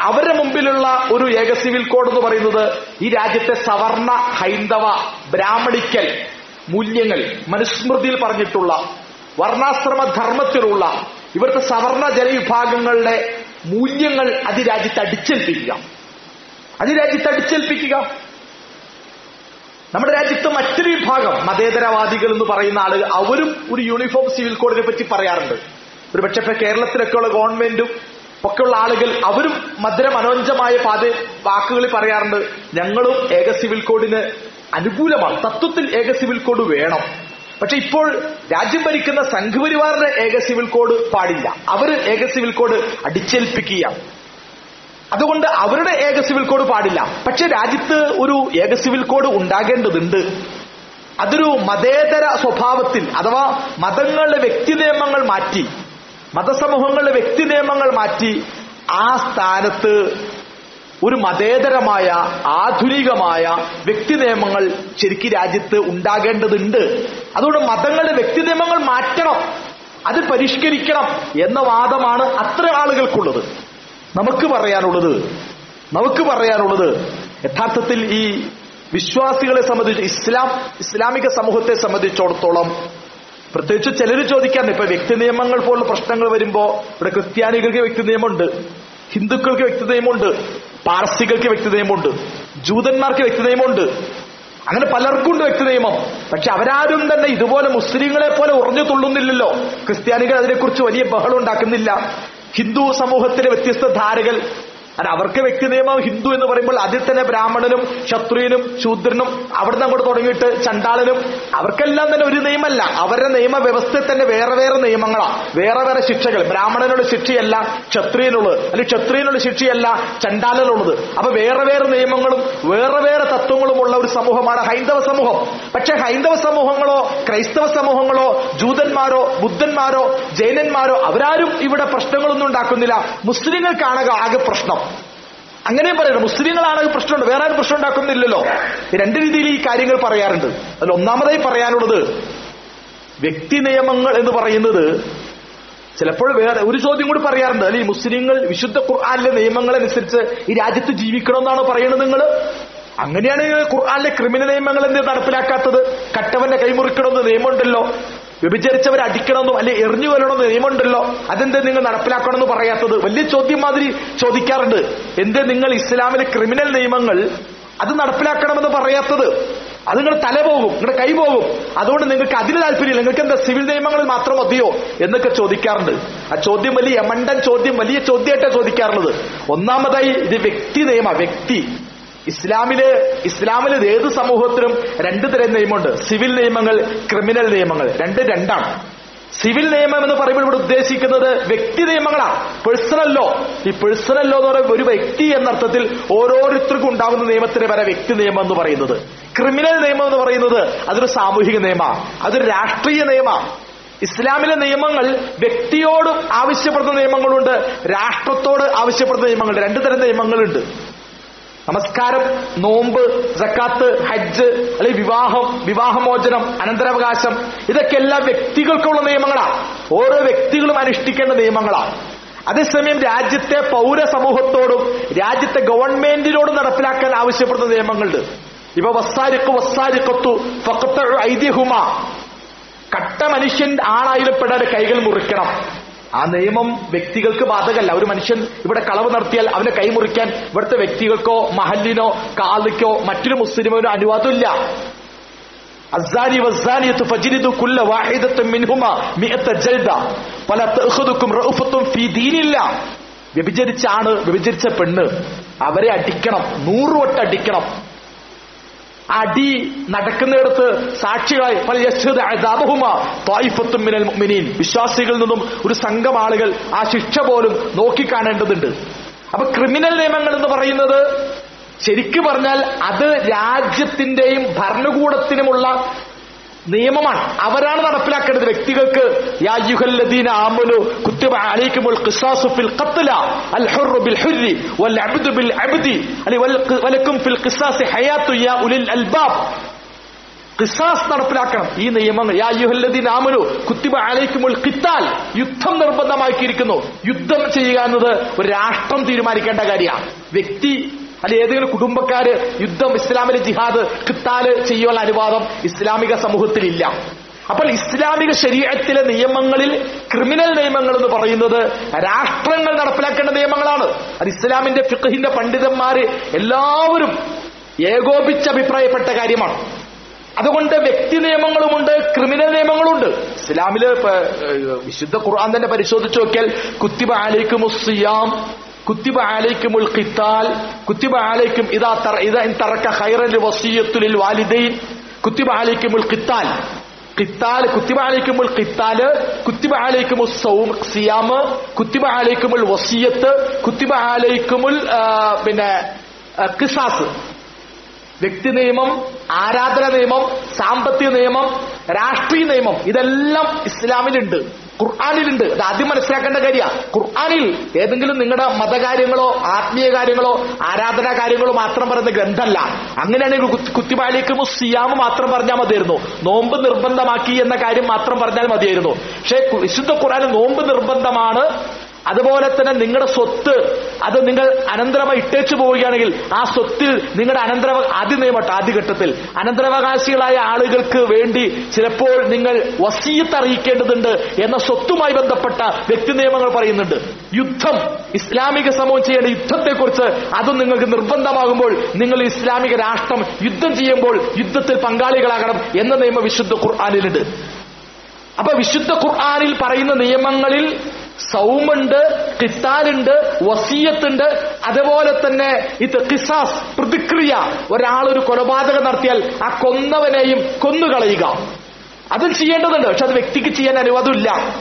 A: അവരുടെ മുമ്പിലുള്ള ഒരു ഏക സിവിൽ കോഡ് എന്ന് പറയുന്നത് ഈ രാജ്യത്തെ സവർണ ഹൈന്ദവ ബ്രാഹ്മണിക്കൽ മൂല്യങ്ങൾ മനുസ്മൃതിയിൽ പറഞ്ഞിട്ടുള്ള വർണാശ്രമ ധർമ്മത്തിലുള്ള ഇവിടുത്തെ സവർണ ജനവിഭാഗങ്ങളുടെ മൂല്യങ്ങൾ അതിരാജ്യത്ത് അടിച്ചേൽപ്പിക്കുക. അതിരാജ്യത്ത് അടിച്ചേൽപ്പിക്കുക. നമ്മുടെ രാജ്യത്ത് മറ്റൊരു വിഭാഗം മതേതരവാദികൾ എന്ന് പറയുന്ന ആളുകൾ അവരും ഒരു യൂണിഫോം സിവിൽ കോഡിനെ പറ്റി പറയാറുണ്ട്. ഒരു പക്ഷേ ഇപ്പൊ കേരളത്തിലൊക്കെയുള്ള ഗവൺമെന്റും ഒക്കെയുള്ള ആളുകൾ അവരും മധുര മനോരഞ്ജമായ പാത വാക്കുകളിൽ പറയാറുണ്ട്. ഞങ്ങളും ഏക സിവിൽ കോഡിന് അനുകൂലമാണ്. തത്വത്തിൽ ഏക സിവിൽ കോഡ് വേണം. പക്ഷെ ഇപ്പോൾ രാജ്യം ഭരിക്കുന്ന സംഘപരിവാറിന്റെ ഏക സിവിൽ കോഡ് പാടില്ല. അവർ ഏക സിവിൽ കോഡ് അടിച്ചേൽപ്പിക്കുകയാണ്. അതുകൊണ്ട് അവരുടെ ഏക സിവിൽ കോഡ് പാടില്ല. പക്ഷെ രാജ്യത്ത് ഒരു ഏക സിവിൽ കോഡ് ഉണ്ടാകേണ്ടതുണ്ട്. അതൊരു മതേതര സ്വഭാവത്തിൽ അഥവാ മതങ്ങളുടെ വ്യക്തി നിയമങ്ങൾ മാറ്റി മതസമൂഹങ്ങളുടെ വ്യക്തി നിയമങ്ങൾ മാറ്റി ആ സ്ഥാനത്ത് ഒരു മതേതരമായ ആധുനികമായ വ്യക്തി നിയമങ്ങൾ ശരിക്ക് രാജ്യത്ത് ഉണ്ടാകേണ്ടതുണ്ട്. അതുകൊണ്ട് മതങ്ങളുടെ വ്യക്തി നിയമങ്ങൾ മാറ്റണം അത് പരിഷ്കരിക്കണം എന്ന വാദമാണ് അത്ര ആളുകൾക്കുള്ളത്. നമുക്ക് പറയാനുള്ളത് നമുക്ക് പറയാനുള്ളത് യഥാർത്ഥത്തിൽ ഈ വിശ്വാസികളെ സംബന്ധിച്ച് ഇസ്ലാം ഇസ്ലാമിക സമൂഹത്തെ സംബന്ധിച്ചിടത്തോളം പ്രത്യേകിച്ച് ചിലർ ചോദിക്കാൻ ഇപ്പൊ വ്യക്തി നിയമങ്ങൾ പോലുള്ള പ്രശ്നങ്ങൾ വരുമ്പോ ഇവിടെ ക്രിസ്ത്യാനികൾക്ക് വ്യക്തി നിയമമുണ്ട്. ഹിന്ദുക്കൾക്ക് വ്യക്തി നിയമമുണ്ട്. പാർസികൾക്ക് വ്യക്തി നിയമമുണ്ട്. ജൂതന്മാർക്ക് വ്യക്തി നിയമമുണ്ട്. അങ്ങനെ പലർക്കും ഉണ്ട് വ്യക്തി നിയമം. പക്ഷെ അവരാരും തന്നെ ഇതുപോലെ മുസ്ലിങ്ങളെ പോലെ ഉറഞ്ഞു തുള്ളുന്നില്ലല്ലോ. ക്രിസ്ത്യാനികൾ അതിനെക്കുറിച്ച് വലിയ ബഹളം ഉണ്ടാക്കുന്നില്ല. ഹിന്ദു സമൂഹത്തിലെ വ്യത്യസ്ത ധാരകൾ അത് അവർക്ക് വ്യക്തി നിയമം ഹിന്ദു എന്ന് പറയുമ്പോൾ അതിൽ തന്നെ ബ്രാഹ്മണനും ക്ഷത്രിയനും ശൂദ്രനും അവിടുന്ന് അങ്ങോട്ട് തുടങ്ങിയിട്ട് ചണ്ടാളനും അവർക്കെല്ലാം തന്നെ ഒരു നിയമമല്ല അവരുടെ നിയമവ്യവസ്ഥ തന്നെ വേറെ വേറെ നിയമങ്ങളാണ് വേറെ വേറെ ശിക്ഷകൾ. ബ്രാഹ്മണനുള്ള ശിക്ഷയല്ല ക്ഷത്രിയനുള്ളത്. അല്ലെങ്കിൽ ക്ഷത്രിയനുള്ള ശിക്ഷയല്ല ചണ്ടാലനുള്ളത് അപ്പൊ വേറെ വേറെ നിയമങ്ങളും വേറെ വേറെ തത്വങ്ങളും ഉള്ള ഒരു സമൂഹമാണ് ഹൈന്ദവ സമൂഹം. പക്ഷെ ഹൈന്ദവ സമൂഹങ്ങളോ ക്രൈസ്തവ സമൂഹങ്ങളോ ജൂതന്മാരോ ബുദ്ധന്മാരോ ജൈനന്മാരോ അവരാരും ഇവിടെ പ്രശ്നങ്ങളൊന്നും ഉണ്ടാക്കുന്നില്ല. മുസ്ലിങ്ങൾക്കാണ് ആകെ പ്രശ്നം. അങ്ങനെ പറയണം മുസ്ലിങ്ങളാണ് പ്രശ്നമുണ്ട്. വേറെ ആരും പ്രശ്നം ഉണ്ടാക്കുന്നില്ലല്ലോ. രണ്ട് രീതിയിൽ ഈ കാര്യങ്ങൾ പറയാറുണ്ട്. അതിൽ ഒന്നാമതായി പറയാനുള്ളത് വ്യക്തി നിയമങ്ങൾ എന്ന് പറയുന്നത് ചിലപ്പോൾ വേറെ ഒരു ചോദ്യം കൂടി പറയാറുണ്ട്. അല്ലെങ്കിൽ മുസ്ലിങ്ങൾ വിശുദ്ധ ഖുർആാനിലെ നിയമങ്ങളനുസരിച്ച് ഈ രാജ്യത്ത് ജീവിക്കണമെന്നാണ് പറയുന്നത് നിങ്ങൾ അങ്ങനെയാണ് ഖുർആാനിലെ ക്രിമിനൽ നിയമങ്ങൾ എന്ത് നടപ്പിലാക്കാത്തത്? കട്ടവന്റെ കൈമുറിക്കണമെന്ന് നിയമമുണ്ടല്ലോ. വ്യഭിചരിച്ചവരെ അടിക്കണമെന്നും അല്ലെ എറിഞ്ഞു കൊല്ലണമെന്ന് നിയമമുണ്ടല്ലോ. അതെന്ത് നിങ്ങൾ നടപ്പിലാക്കണമെന്ന് പറയാത്തത്? വലിയ ചോദ്യം മാതിരി ചോദിക്കാറുണ്ട്. എന്ത് നിങ്ങൾ ഇസ്ലാമിലെ ക്രിമിനൽ നിയമങ്ങൾ അത് നടപ്പിലാക്കണമെന്ന് പറയാത്തത്? അത് നിങ്ങൾ തല പോകും നിങ്ങളുടെ കൈ പോകും. അതുകൊണ്ട് നിങ്ങൾക്ക് അതിന് താല്പര്യമില്ല. നിങ്ങൾക്ക് എന്താ സിവിൽ നിയമങ്ങളിൽ മാത്രം മതിയോ എന്നൊക്കെ ചോദിക്കാറുണ്ട്. ആ ചോദ്യം വലിയ യമണ്ടൻ ചോദ്യം വലിയ ചോദ്യമായിട്ടാണ് ചോദിക്കാറുള്ളത്. ഒന്നാമതായി ഇത് വ്യക്തി നിയമ വ്യക്തി. ഇസ്ലാമിൽ ഇസ്ലാമിൽ ഏത് സമൂഹത്തിലും രണ്ട് തരം നിയമമുണ്ട്. സിവിൽ നിയമങ്ങൾ ക്രിമിനൽ നിയമങ്ങൾ. രണ്ട് രണ്ടാണ് സിവിൽ നിയമം എന്ന് പറയുമ്പോൾ ഇവിടെ ഉദ്ദേശിക്കുന്നത് വ്യക്തി നിയമങ്ങളാണ് പേഴ്സണൽ ലോ ഈ പേഴ്സണൽ ലോ എന്ന് പറയുമ്പോൾ ഒരു വ്യക്തി എന്നർത്ഥത്തിൽ ഓരോരുത്തർക്കും ഉണ്ടാകുന്ന നിയമത്തിന് വരെ വ്യക്തി നിയമം എന്ന് പറയുന്നത്. ക്രിമിനൽ നിയമം എന്ന് പറയുന്നത് അതൊരു സാമൂഹിക നിയമമാണ് അതൊരു രാഷ്ട്രീയ നിയമമാണ് ഇസ്ലാമിലെ നിയമങ്ങൾ വ്യക്തിയോട് ആവശ്യപ്പെടുന്ന നിയമങ്ങളുണ്ട്. രാഷ്ട്രത്തോട് ആവശ്യപ്പെടുന്ന നിയമങ്ങളുണ്ട്. രണ്ടു തരം നിയമങ്ങളുണ്ട്. നമസ്കാരം നോമ്പ് സക്കാത്ത് ഹജ്ജ് അല്ലെങ്കിൽ വിവാഹം വിവാഹമോചനം അനന്തരാവകാശം ഇതൊക്കെ എല്ലാ വ്യക്തികൾക്കുള്ള നിയമങ്ങളാണ്. ഓരോ വ്യക്തികളും അനുഷ്ഠിക്കേണ്ട നിയമങ്ങളാണ്. അതേസമയം രാജ്യത്തെ പൗര സമൂഹത്തോടും രാജ്യത്തെ ഗവൺമെന്റിനോടും നടപ്പിലാക്കാൻ ആവശ്യപ്പെടുന്ന നിയമങ്ങളുണ്ട്. ഇപ്പൊ വസ്സാരിക്കു വസ്സാരിക്കത്തു ഫക്കത്ത ഐതിഹുമ കട്ട മനുഷ്യൻ ആണായാലും പെടാതെ കൈകൾ മുറിക്കണം. ആ നിയമം വ്യക്തികൾക്ക് ബാധകല്ല ഒരു മനുഷ്യൻ ഇവിടെ കളവ് നടത്തിയാൽ അവനെ കൈമുറിക്കാൻ ഇവിടുത്തെ വ്യക്തികൾക്കോ മഹല്ലിനോ കാലിക്കോ മറ്റൊരു മുസ്ലിമിനോ അനുവാദമില്ല الزاني والزانية فجلدوا كل واحدة منهما مئة جلدة ولا تأخذكم رأفة في دين الله വ്യഭിചരിച്ച ആണ് വ്യഭിചരിച്ച പെണ്ണ് അവരെ അടിക്കണം നൂറ് വട്ടം അടിക്കണം അടി നടക്കുന്നിടത്ത് സാക്ഷികളായി പല വിശ്വാസികളിൽ നിന്നും ഒരു സംഘം ആളുകൾ ആ ശിക്ഷ പോലും നോക്കിക്കാണേണ്ടതുണ്ട്. അപ്പൊ ക്രിമിനൽ നിയമങ്ങൾ എന്ന് പറയുന്നത് ശരിക്കു പറഞ്ഞാൽ അത് രാജ്യത്തിന്റെയും ഭരണകൂടത്തിനുമുള്ള നിയമമാണ്. അവരാണ് നടപ്പിലാക്കേണ്ടത്. വ്യക്തികൾക്ക് ആമനു നടപ്പിലാക്കണം. ഈ നിയമങ്ങൾ യാ കുത്തിബ ഖിത്താൽ യുദ്ധം നിർബന്ധമാക്കിയിരിക്കുന്നു. യുദ്ധം ചെയ്യുക എന്നത് ഒരു രാഷ്ട്രം തീരുമാനിക്കേണ്ട കാര്യമാണ്. വ്യക്തി അല്ലെ ഏതെങ്കിലും കുടുംബക്കാര് യുദ്ധം ഇസ്ലാമിലെ ജിഹാദ് കിത്താൽ ചെയ്യാനുള്ള അനുവാദം ഇസ്ലാമിക സമൂഹത്തിലില്ല. അപ്പോൾ ഇസ്ലാമിക ശരീരത്തിലെ നിയമങ്ങളിൽ ക്രിമിനൽ നിയമങ്ങൾ എന്ന് പറയുന്നത് രാഷ്ട്രങ്ങൾ നടപ്പിലാക്കേണ്ട നിയമങ്ങളാണ്. അത് ഇസ്ലാമിന്റെ ഫിഖഹിന്റെ പണ്ഡിതന്മാര് എല്ലാവരും ഏകോപിച്ച് അഭിപ്രായപ്പെട്ട കാര്യമാണ്. അതുകൊണ്ട് വ്യക്തി നിയമങ്ങളുമുണ്ട് ക്രിമിനൽ നിയമങ്ങളുണ്ട്. ഇസ്ലാമിൽ വിശുദ്ധ ഖുർആൻ തന്നെ പരിശോധിച്ചു നോക്കിയാൽ കുത്തിബ അലൈക്കും കുത്തിബ ആലയ്ക്കുമുൽ ഖിത്താൽ കുത്തിബ ആലയ്ക്കും ഇതാ ഇതാ തറക്ക ഖൈറൻ വസീയത്തുലിൽ വാലിദൈൻ. കുത്തിബ ആലയ്ക്കുമുൽ ഖിത്താൽ. ഖിത്താൽ കുത്തിബ ആലയ്ക്കുമുൽ ഖിത്താൽ കുത്തിബ ആലയ്ക്കുമുൽ സൗം സിയാമ് കുത്തിബ ആലയ്ക്കുമുൽ വസീയത്ത് കുത്തിബ ആലയ്ക്കുമുൽ പിന്നെ കിസാസ്. വ്യക്തി നിയമം ആരാധന നിയമം സാമ്പത്തിക നിയമം രാഷ്ട്രീയ നിയമം ഇതെല്ലാം ഇസ്ലാമിലുണ്ട്. ഖുർആാനിലുണ്ട്. അത് ആദ്യം മനസ്സിലാക്കേണ്ട കാര്യമാണ് ഖുർആാനിൽ ഏതെങ്കിലും നിങ്ങളുടെ മതകാര്യങ്ങളോ ആത്മീയ കാര്യങ്ങളോ ആരാധനാ കാര്യങ്ങളോ മാത്രം പറയുന്ന ഗ്രന്ഥമല്ല അങ്ങനെയാണെങ്കിൽ കുത്തിപാലിക്കുമ്പോൾ സിയാമ് മാത്രം പറഞ്ഞാൽ മതിയായിരുന്നു. നോമ്പ് നിർബന്ധമാക്കി എന്ന കാര്യം മാത്രം പറഞ്ഞാൽ മതിയായിരുന്നു. പക്ഷേ വിശുദ്ധ ഖുർആൻ നോമ്പ് നിർബന്ധമാണ് അതുപോലെ തന്നെ നിങ്ങളുടെ സ്വത്ത് അത് നിങ്ങൾ അനന്തരമായി ഇട്ടേച്ചു പോവുകയാണെങ്കിൽ ആ സ്വത്തിൽ നിങ്ങളുടെ അനന്തര ആദ്യ നിയമട്ടെ ആദ്യഘട്ടത്തിൽ അനന്തരാവകാശികളായ ആളുകൾക്ക് വേണ്ടി ചിലപ്പോൾ നിങ്ങൾ വസീത്ത് അറിയിക്കേണ്ടതുണ്ട് എന്ന സ്വത്തുമായി ബന്ധപ്പെട്ട വ്യക്തി നിയമങ്ങൾ പറയുന്നുണ്ട്. യുദ്ധം ഇസ്ലാമിക സമൂഹം ചെയ്യേണ്ട യുദ്ധത്തെക്കുറിച്ച് അതും നിങ്ങൾക്ക് നിർബന്ധമാകുമ്പോൾ നിങ്ങൾ ഇസ്ലാമിക രാഷ്ട്രം യുദ്ധം ചെയ്യുമ്പോൾ യുദ്ധത്തിൽ പങ്കാളികളാകണം എന്ന നിയമം വിശുദ്ധ ഖുർആാനിലുണ്ട്. അപ്പൊ വിശുദ്ധ ഖുർആാനിൽ പറയുന്ന നിയമങ്ങളിൽ സൗമുണ്ട് കിത്താലുണ്ട് വസീയത്തുണ്ട്. അതുപോലെ തന്നെ ഇത് കിസാസ് പ്രതിക്രിയ. ഒരാളൊരു ഒരു കൊലപാതകം നടത്തിയാൽ ആ കൊന്നവനെയും കൊന്നുകളയുക. അതും ചെയ്യേണ്ടതുണ്ട്. പക്ഷെ അത് വ്യക്തിക്ക് ചെയ്യാൻ അനുവാദമില്ല.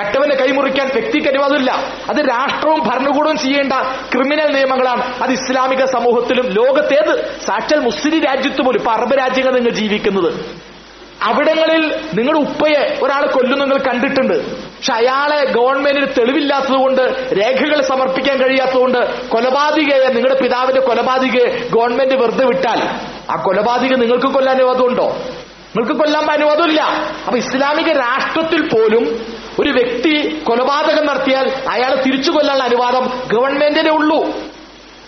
A: കട്ടവനെ കൈമുറിക്കാൻ വ്യക്തിക്ക് അനുവാദമില്ല. അത് രാഷ്ട്രവും ഭരണകൂടവും ചെയ്യേണ്ട ക്രിമിനൽ നിയമങ്ങളാണ്. അത് ഇസ്ലാമിക സമൂഹത്തിലും ലോകത്തേത്. സാക്ഷാൽ മുസ്ലിം രാജ്യത്ത് പോലും ഇപ്പൊ അറബ് രാജ്യങ്ങൾ നിങ്ങൾ ജീവിക്കുന്നത്. അവിടങ്ങളിൽ നിങ്ങളുടെ ഉപ്പയെ ഒരാളെ കൊല്ലുന്ന നിങ്ങൾ കണ്ടിട്ടുണ്ട്. പക്ഷെ അയാളെ ഗവൺമെന്റിന് തെളിവില്ലാത്തതുകൊണ്ട് രേഖകൾ സമർപ്പിക്കാൻ കഴിയാത്തതുകൊണ്ട് കൊലപാതകയെ നിങ്ങളുടെ പിതാവിന്റെ കൊലപാതകയെ ഗവൺമെന്റ് വെറുതെ വിട്ടാൽ ആ കൊലപാതക നിങ്ങൾക്ക് കൊല്ലാൻ അനുവാദമുണ്ടോ? നിങ്ങൾക്ക് കൊല്ലാൻ അനുവാദമില്ല. അപ്പൊ ഇസ്ലാമിക രാഷ്ട്രത്തിൽ പോലും ഒരു വ്യക്തി കൊലപാതകം നടത്തിയാൽ അയാളെ തിരിച്ചു കൊല്ലാനുള്ള അനുവാദം ഗവൺമെന്റിനെ ഉള്ളൂ.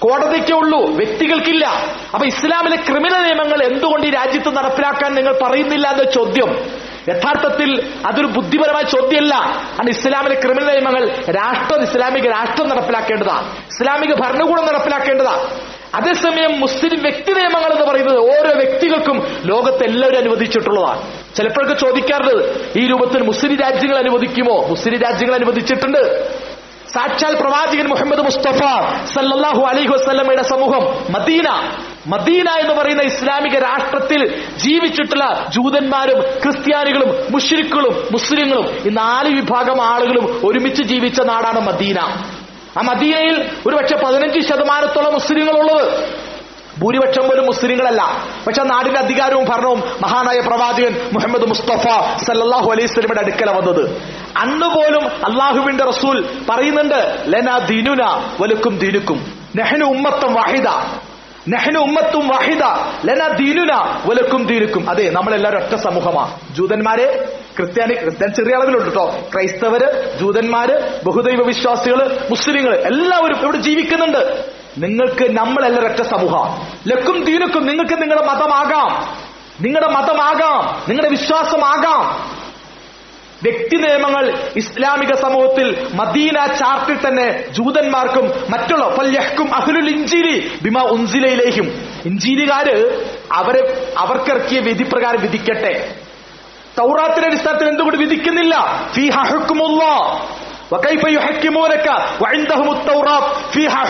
A: കോടതിക്കേ ഉള്ളൂ വ്യക്തികൾക്കില്ല. അപ്പൊ ഇസ്ലാമിലെ ക്രിമിനൽ നിയമങ്ങൾ എന്തുകൊണ്ട് ഈ രാജ്യത്ത് നടപ്പിലാക്കാൻ നിങ്ങൾ പറയുന്നില്ല എന്ന ചോദ്യം. യഥാർത്ഥത്തിൽ അതൊരു ബുദ്ധിപരമായ ചോദ്യമല്ല. ആണ് ഇസ്ലാമിലെ ക്രിമിനൽ നിയമങ്ങൾ രാഷ്ട്രം ഇസ്ലാമിക രാഷ്ട്രം നടപ്പിലാക്കേണ്ടതാ. ഇസ്ലാമിക ഭരണകൂടം നടപ്പിലാക്കേണ്ടതാ. അതേസമയം മുസ്ലിം വ്യക്തി നിയമങ്ങൾ എന്ന് പറയുന്നത് ഓരോ വ്യക്തികൾക്കും ലോകത്ത് എല്ലാവരും അനുവദിച്ചിട്ടുള്ളതാണ്. ചിലപ്പോഴൊക്കെ ചോദിക്കാറുണ്ട് ഈ രൂപത്തിൽ മുസ്ലിം രാജ്യങ്ങൾ അനുവദിക്കുമോ? മുസ്ലിം രാജ്യങ്ങൾ അനുവദിച്ചിട്ടുണ്ട്. സാക്ഷാൽ പ്രവാചകൻ മുഹമ്മദ് മുസ്തഫ സല്ലാഹു അലൈഹി വസ്ലമയുടെ സമൂഹം മദീന. മദീന എന്ന് പറയുന്ന ഇസ്ലാമിക രാഷ്ട്രത്തിൽ ജീവിച്ചിട്ടുള്ള ജൂതന്മാരും ക്രിസ്ത്യാനികളും മുഷ്രിക്കുകളും മുസ്ലിങ്ങളും ഈ നാല് വിഭാഗം ആളുകളും ഒരുമിച്ച് ജീവിച്ച നാടാണ് മദീന. ആ മദീനയിൽ ഒരുപക്ഷെ പതിനഞ്ച് ശതമാനത്തോളം മുസ്ലിങ്ങളുള്ളത്. ഭൂരിപക്ഷം പോലും മുസ്ലിങ്ങളല്ല. പക്ഷെ നാടിന്റെ അധികാരവും ഭരണവും മഹാനായ പ്രവാചകൻ മുഹമ്മദ് മുസ്തഫ സല്ലാഹു അലൈഹി സ്വലമിയുടെ അടുക്കല വന്നത്. അന്ന് പോലും അള്ളാഹുവിന്റെ റസൂൽ പറയുന്നുണ്ട് ലന ദിനുന വലുക്കും ദിനുക്കും. നെഹ്നു ഉമ്മത്തും വാഹിദ. നെഹ്നു ഉമ്മത്തും വാഹിദ. ലന ദീനുന വലക്കും ദീനുക്കും. അതെ നമ്മളെല്ലാവരും ഒറ്റ സമൂഹമാ. ജൂതന്മാരെ ക്രിസ്ത്യാനി ക്രിസ്ത്യൻ ചെറിയ അളവിലുണ്ട് കേട്ടോ ക്രൈസ്തവര് ജൂതന്മാര് ബഹുദൈവ വിശ്വാസികൾ മുസ്ലിങ്ങൾ എല്ലാവരും ഇവിടെ ജീവിക്കുന്നുണ്ട്. നിങ്ങൾക്ക് നമ്മളെല്ലാം ഒറ്റ സമൂഹം. ലക്കും ദീനുക്കും നിങ്ങൾക്ക് നിങ്ങളുടെ മതമാകാം. നിങ്ങളുടെ മതമാകാം. നിങ്ങളുടെ വിശ്വാസമാകാം. വ്യക്തി നിയമങ്ങൾ ഇസ്ലാമിക സമൂഹത്തിൽ മദീന ചാർട്ടിൽ തന്നെ ജൂതന്മാർക്കും മറ്റുള്ള പല്യഹ്ക്കും അഹ്ലുൽ ഇഞ്ചിരി ബിമ ഉൻസിലയിലേക്കും ഇഞ്ചിരികാര് അവരെ അവർക്കിറക്കിയ വിധി പ്രകാരം വിധിക്കട്ടെ. തൗറാത്തിന്റെ അടിസ്ഥാനത്തിൽ എന്തുകൊണ്ട് വിധിക്കുന്നില്ല? ഫീഹ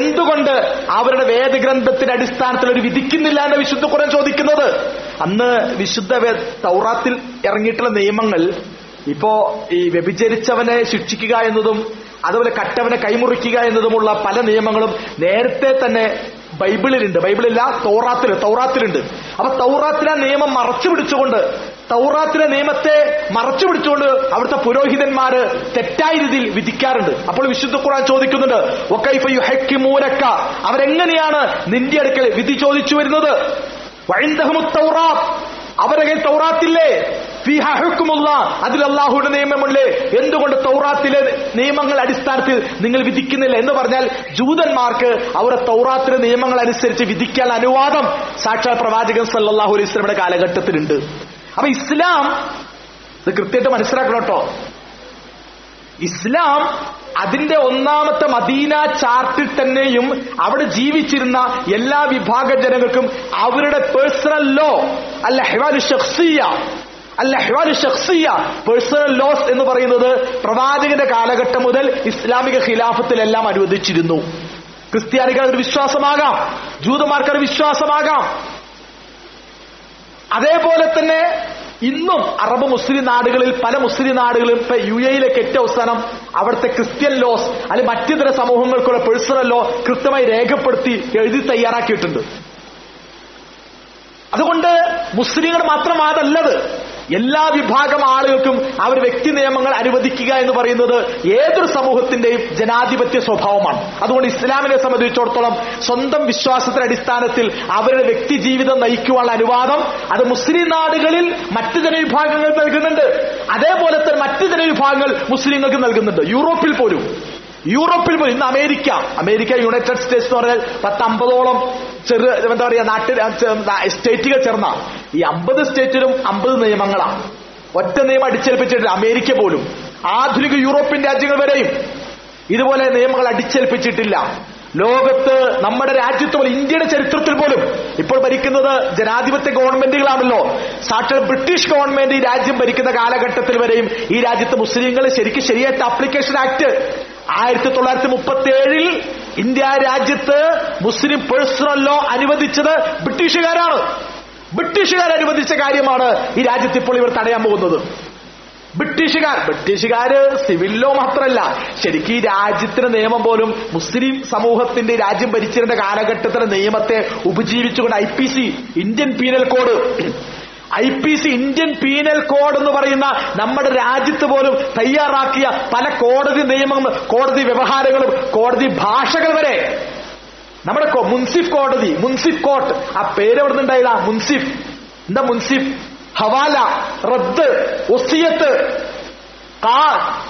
A: എന്തുകൊണ്ട് അവരുടെ വേദഗ്രന്ഥത്തിന്റെ അടിസ്ഥാനത്തിൽ ഒരു വിധിക്കുന്നില്ല എന്ന വിശുദ്ധ കുറേ ചോദിക്കുന്നത്? അന്ന് വിശുദ്ധ തൗറാത്തിൽ ഇറങ്ങിയിട്ടുള്ള നിയമങ്ങൾ ഇപ്പോ ഈ വ്യഭിചരിച്ചവനെ ശിക്ഷിക്കുക എന്നതും അതുപോലെ കട്ടവനെ കൈമുറിക്കുക എന്നതുമുള്ള പല നിയമങ്ങളും നേരത്തെ തന്നെ ബൈബിളിലുണ്ട്. ബൈബിളില്ല തൗറാത്തിൽ തൗറാത്തിലുണ്ട്. അപ്പൊ തൗറാത്തിൽ ആ നിയമം മറച്ചു പിടിച്ചുകൊണ്ട് തൗറാത്തിലെ നിയമത്തെ മറച്ചു പിടിച്ചുകൊണ്ട് അവിടുത്തെ പുരോഹിതന്മാര് തെറ്റായ രീതിയിൽ വിധിക്കാറുണ്ട്. അപ്പോൾ വിശുദ്ധ ഖുർആൻ ചോദിക്കുന്നുണ്ട് "വകൈഫ യുഹക്കിമൂനക?" അവരെങ്ങനെയാണ് നിന്റെ അടുക്കൽ വിധി ചോദിച്ചു വരുന്നത്? അവരുടെ തൗറാത്തില്ലേ? ഫിഹുക്കുമുള്ള അതിൽ അള്ളാഹുവിന്റെ നിയമമുള്ളേ എന്തുകൊണ്ട് തൗറാത്തിലെ നിയമങ്ങൾ അടിസ്ഥാനത്തിൽ നിങ്ങൾ വിധിക്കുന്നില്ല എന്ന് പറഞ്ഞാൽ ജൂതന്മാർക്ക് അവരുടെ തൗറാത്തിലെ നിയമങ്ങൾ അനുസരിച്ച് വിധിക്കാൻ അനുവാദം. സാക്ഷാൽ പ്രവാചകൻ സല്ലാഹു അലൈഹി വസല്ലമയുടെ കാലഘട്ടത്തിലുണ്ട്. അപ്പൊ ഇസ്ലാം ഇത് കൃത്യമായിട്ട് മനസ്സിലാക്കണം കേട്ടോ. ഇസ്ലാം അതിന്റെ ഒന്നാമത്തെ മദീന ചാർട്ടിൽ തന്നെയും അവിടെ ജീവിച്ചിരുന്ന എല്ലാ വിഭാഗ ജനങ്ങൾക്കും അവരുടെ പേഴ്സണൽ ലോ അല്ല ഹെവാലു ഷഖ്സിയ അല്ല ഹെവാലു ഷഖ്സിയ പേഴ്സണൽ ലോസ് എന്ന് പറയുന്നത് പ്രവാചകന്റെ കാലഘട്ടം മുതൽ ഇസ്ലാമിക ഖിലാഫത്തിലെല്ലാം അനുവദിച്ചിരുന്നു. ക്രിസ്ത്യാനികൾ ഒരു വിശ്വാസമാകാം ജൂതന്മാർക്കൊരു വിശ്വാസമാകാം അതേപോലെ തന്നെ ഇന്നും അറബ് മുസ്ലിം നാടുകളിൽ പല മുസ്ലിം നാടുകളും ഇപ്പൊ യു എയിലേക്ക് ഏറ്റവും അവസാനം അവിടുത്തെ ക്രിസ്ത്യൻ ലോസ് അല്ലെങ്കിൽ മറ്റിതര സമൂഹങ്ങൾക്കുള്ള പേഴ്സണൽ ലോ കൃത്യമായി രേഖപ്പെടുത്തി എഴുതി തയ്യാറാക്കിയിട്ടുണ്ട്. അതുകൊണ്ട് മുസ്ലിങ്ങൾ മാത്രം അതല്ലത്. എല്ലാ വിഭാഗം ആളുകൾക്കും അവർ വ്യക്തി നിയമങ്ങൾ അനുവദിക്കുക എന്ന് പറയുന്നത് ഏതൊരു സമൂഹത്തിന്റെയും ജനാധിപത്യ സ്വഭാവമാണ്. അതുകൊണ്ട് ഇസ്ലാമിനെ സംബന്ധിച്ചിടത്തോളം സ്വന്തം വിശ്വാസത്തിന്റെ അടിസ്ഥാനത്തിൽ അവരുടെ വ്യക്തി ജീവിതം നയിക്കുവാനുള്ള അനുവാദം അത് മുസ്ലിം നാടുകളിൽ മറ്റ് ജനവിഭാഗങ്ങൾ നൽകുന്നുണ്ട്. അതേപോലെ തന്നെ മറ്റ് ജനവിഭാഗങ്ങൾ മുസ്ലിങ്ങൾക്ക് നൽകുന്നുണ്ട്. യൂറോപ്പിൽ പോലും. യൂറോപ്പിൽ പോയി ഇന്ന് അമേരിക്ക. അമേരിക്ക യുണൈറ്റഡ് സ്റ്റേറ്റ്സ് എന്ന് പറഞ്ഞാൽ പത്തമ്പതോളം ചെറു എന്താ പറയാ നാട്ടിൽ സ്റ്റേറ്റുകൾ ചേർന്ന. ഈ അമ്പത് സ്റ്റേറ്റിലും അമ്പത് നിയമങ്ങളാണ് ഒറ്റ നിയമം അടിച്ചേൽപ്പിച്ചിട്ടില്ല അമേരിക്ക പോലും. ആധുനിക യൂറോപ്യൻ രാജ്യങ്ങൾ വരെയും ഇതുപോലെ നിയമങ്ങൾ അടിച്ചേൽപ്പിച്ചിട്ടില്ല. ലോകത്ത് നമ്മുടെ രാജ്യത്ത് പോലും ഇന്ത്യയുടെ ചരിത്രത്തിൽ പോലും ഇപ്പോൾ ഭരിക്കുന്നത് ജനാധിപത്യ ഗവൺമെന്റുകളാണല്ലോ. സാക്ഷാൽ ബ്രിട്ടീഷ് ഗവൺമെന്റ് ഈ രാജ്യം ഭരിക്കുന്ന കാലഘട്ടത്തിൽ വരെയും ഈ രാജ്യത്ത് മുസ്ലിങ്ങൾ ശരിക്കും ശരിയായിട്ട് ആപ്ലിക്കേഷൻ ആക്ട് ആയിരത്തി തൊള്ളായിരത്തി മുപ്പത്തി ഏഴിൽ ഇന്ത്യ രാജ്യത്ത് മുസ്ലിം പേഴ്സണൽ ലോ അനുവദിച്ചത് ബ്രിട്ടീഷുകാരാണ്. ബ്രിട്ടീഷുകാർ അനുവദിച്ച കാര്യമാണ് ഈ രാജ്യത്ത് ഇപ്പോൾ ഇവർ തടയാൻ പോകുന്നത്. ബ്രിട്ടീഷുകാർ ബ്രിട്ടീഷുകാര് സിവിൽ ലോ മാത്രമല്ല ശരിക്കും ഈ രാജ്യത്തിന്റെ നിയമം പോലും മുസ്ലിം സമൂഹത്തിന്റെ രാജ്യം ഭരിച്ചിരുന്ന കാലഘട്ടത്തിലെ നിയമത്തെ ഉപജീവിച്ചുകൊണ്ട് I Indian penal code I P C Indian penal code എന്ന് പറയുന്ന നമ്മുടെ രാജ്യത്ത് പോലും തയ്യാറാക്കിയ പല കോടതി നിയമങ്ങളും കോടതി വ്യവഹാരങ്ങളും കോടതി ഭാഷകൾ വരെ. നമ്മുടെ മുൻസിഫ് കോടതി മുൻസിഫ് കോർട്ട്. ആ പേര് എവിടെ നിന്നുണ്ടായതാ മുൻസിഫ്. എന്താ മുൻസിഫ്? ഹവാല റദ്ദ് ഒസിയത്ത്.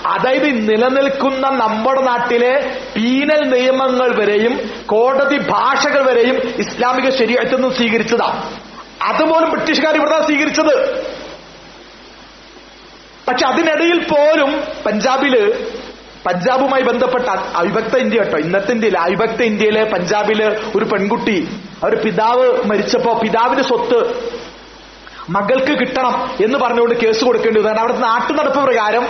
A: അതായത് നിലനിൽക്കുന്ന നമ്മുടെ നാട്ടിലെ പീനൽ നിയമങ്ങൾ വരെയും കോടതി ഭാഷകൾ വരെയും ഇസ്ലാമിക ശരീരത്തിൽ നിന്ന് സ്വീകരിച്ചതാണ് അതുപോലും ബ്രിട്ടീഷുകാർ ഇവിടെ സ്വീകരിച്ചത്. പക്ഷെ അതിനിടയിൽ പോലും പഞ്ചാബിൽ പഞ്ചാബുമായി ബന്ധപ്പെട്ട അവിഭക്ത ഇന്ത്യ കേട്ടോ ഇന്നത്തെ ഇന്ത്യയിലെ അവിഭക്ത ഇന്ത്യയിലെ പഞ്ചാബിൽ ഒരു പെൺകുട്ടി അവർ പിതാവ് മരിച്ചപ്പോ പിതാവിന്റെ സ്വത്ത് മകൾക്ക് കിട്ടണം എന്ന് പറഞ്ഞുകൊണ്ട് കേസ് കൊടുക്കേണ്ടി വന്നു. അവിടുത്തെ നാട്ടു നടപ്പ് പ്രകാരം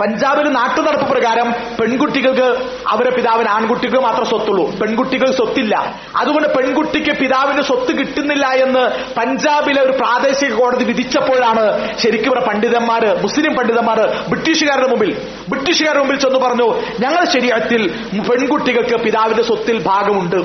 A: പഞ്ചാബിൽ നാട്ടു നടപ്പ് പ്രകാരം പെൺകുട്ടികൾക്ക് അവരുടെ പിതാവിന് ആൺകുട്ടികൾക്ക് മാത്രം സ്വത്തുള്ളൂ. പെൺകുട്ടികൾ സ്വത്തില്ല. അതുകൊണ്ട് പെൺകുട്ടിക്ക് പിതാവിന് സ്വത്ത് കിട്ടുന്നില്ല എന്ന് പഞ്ചാബിലെ ഒരു പ്രാദേശിക കോടതി വിധിച്ചപ്പോഴാണ് ശരിക്കും ഇവിടെ പണ്ഡിതന്മാര് മുസ്ലിം പണ്ഡിതന്മാർ ബ്രിട്ടീഷുകാരുടെ മുമ്പിൽ ബ്രിട്ടീഷുകാരുടെ മുമ്പിൽ ചെന്ന് പറഞ്ഞു ഞങ്ങൾ ശരീരത്തിൽ പെൺകുട്ടികൾക്ക് പിതാവിന്റെ സ്വത്തിൽ ഭാഗമുണ്ട്.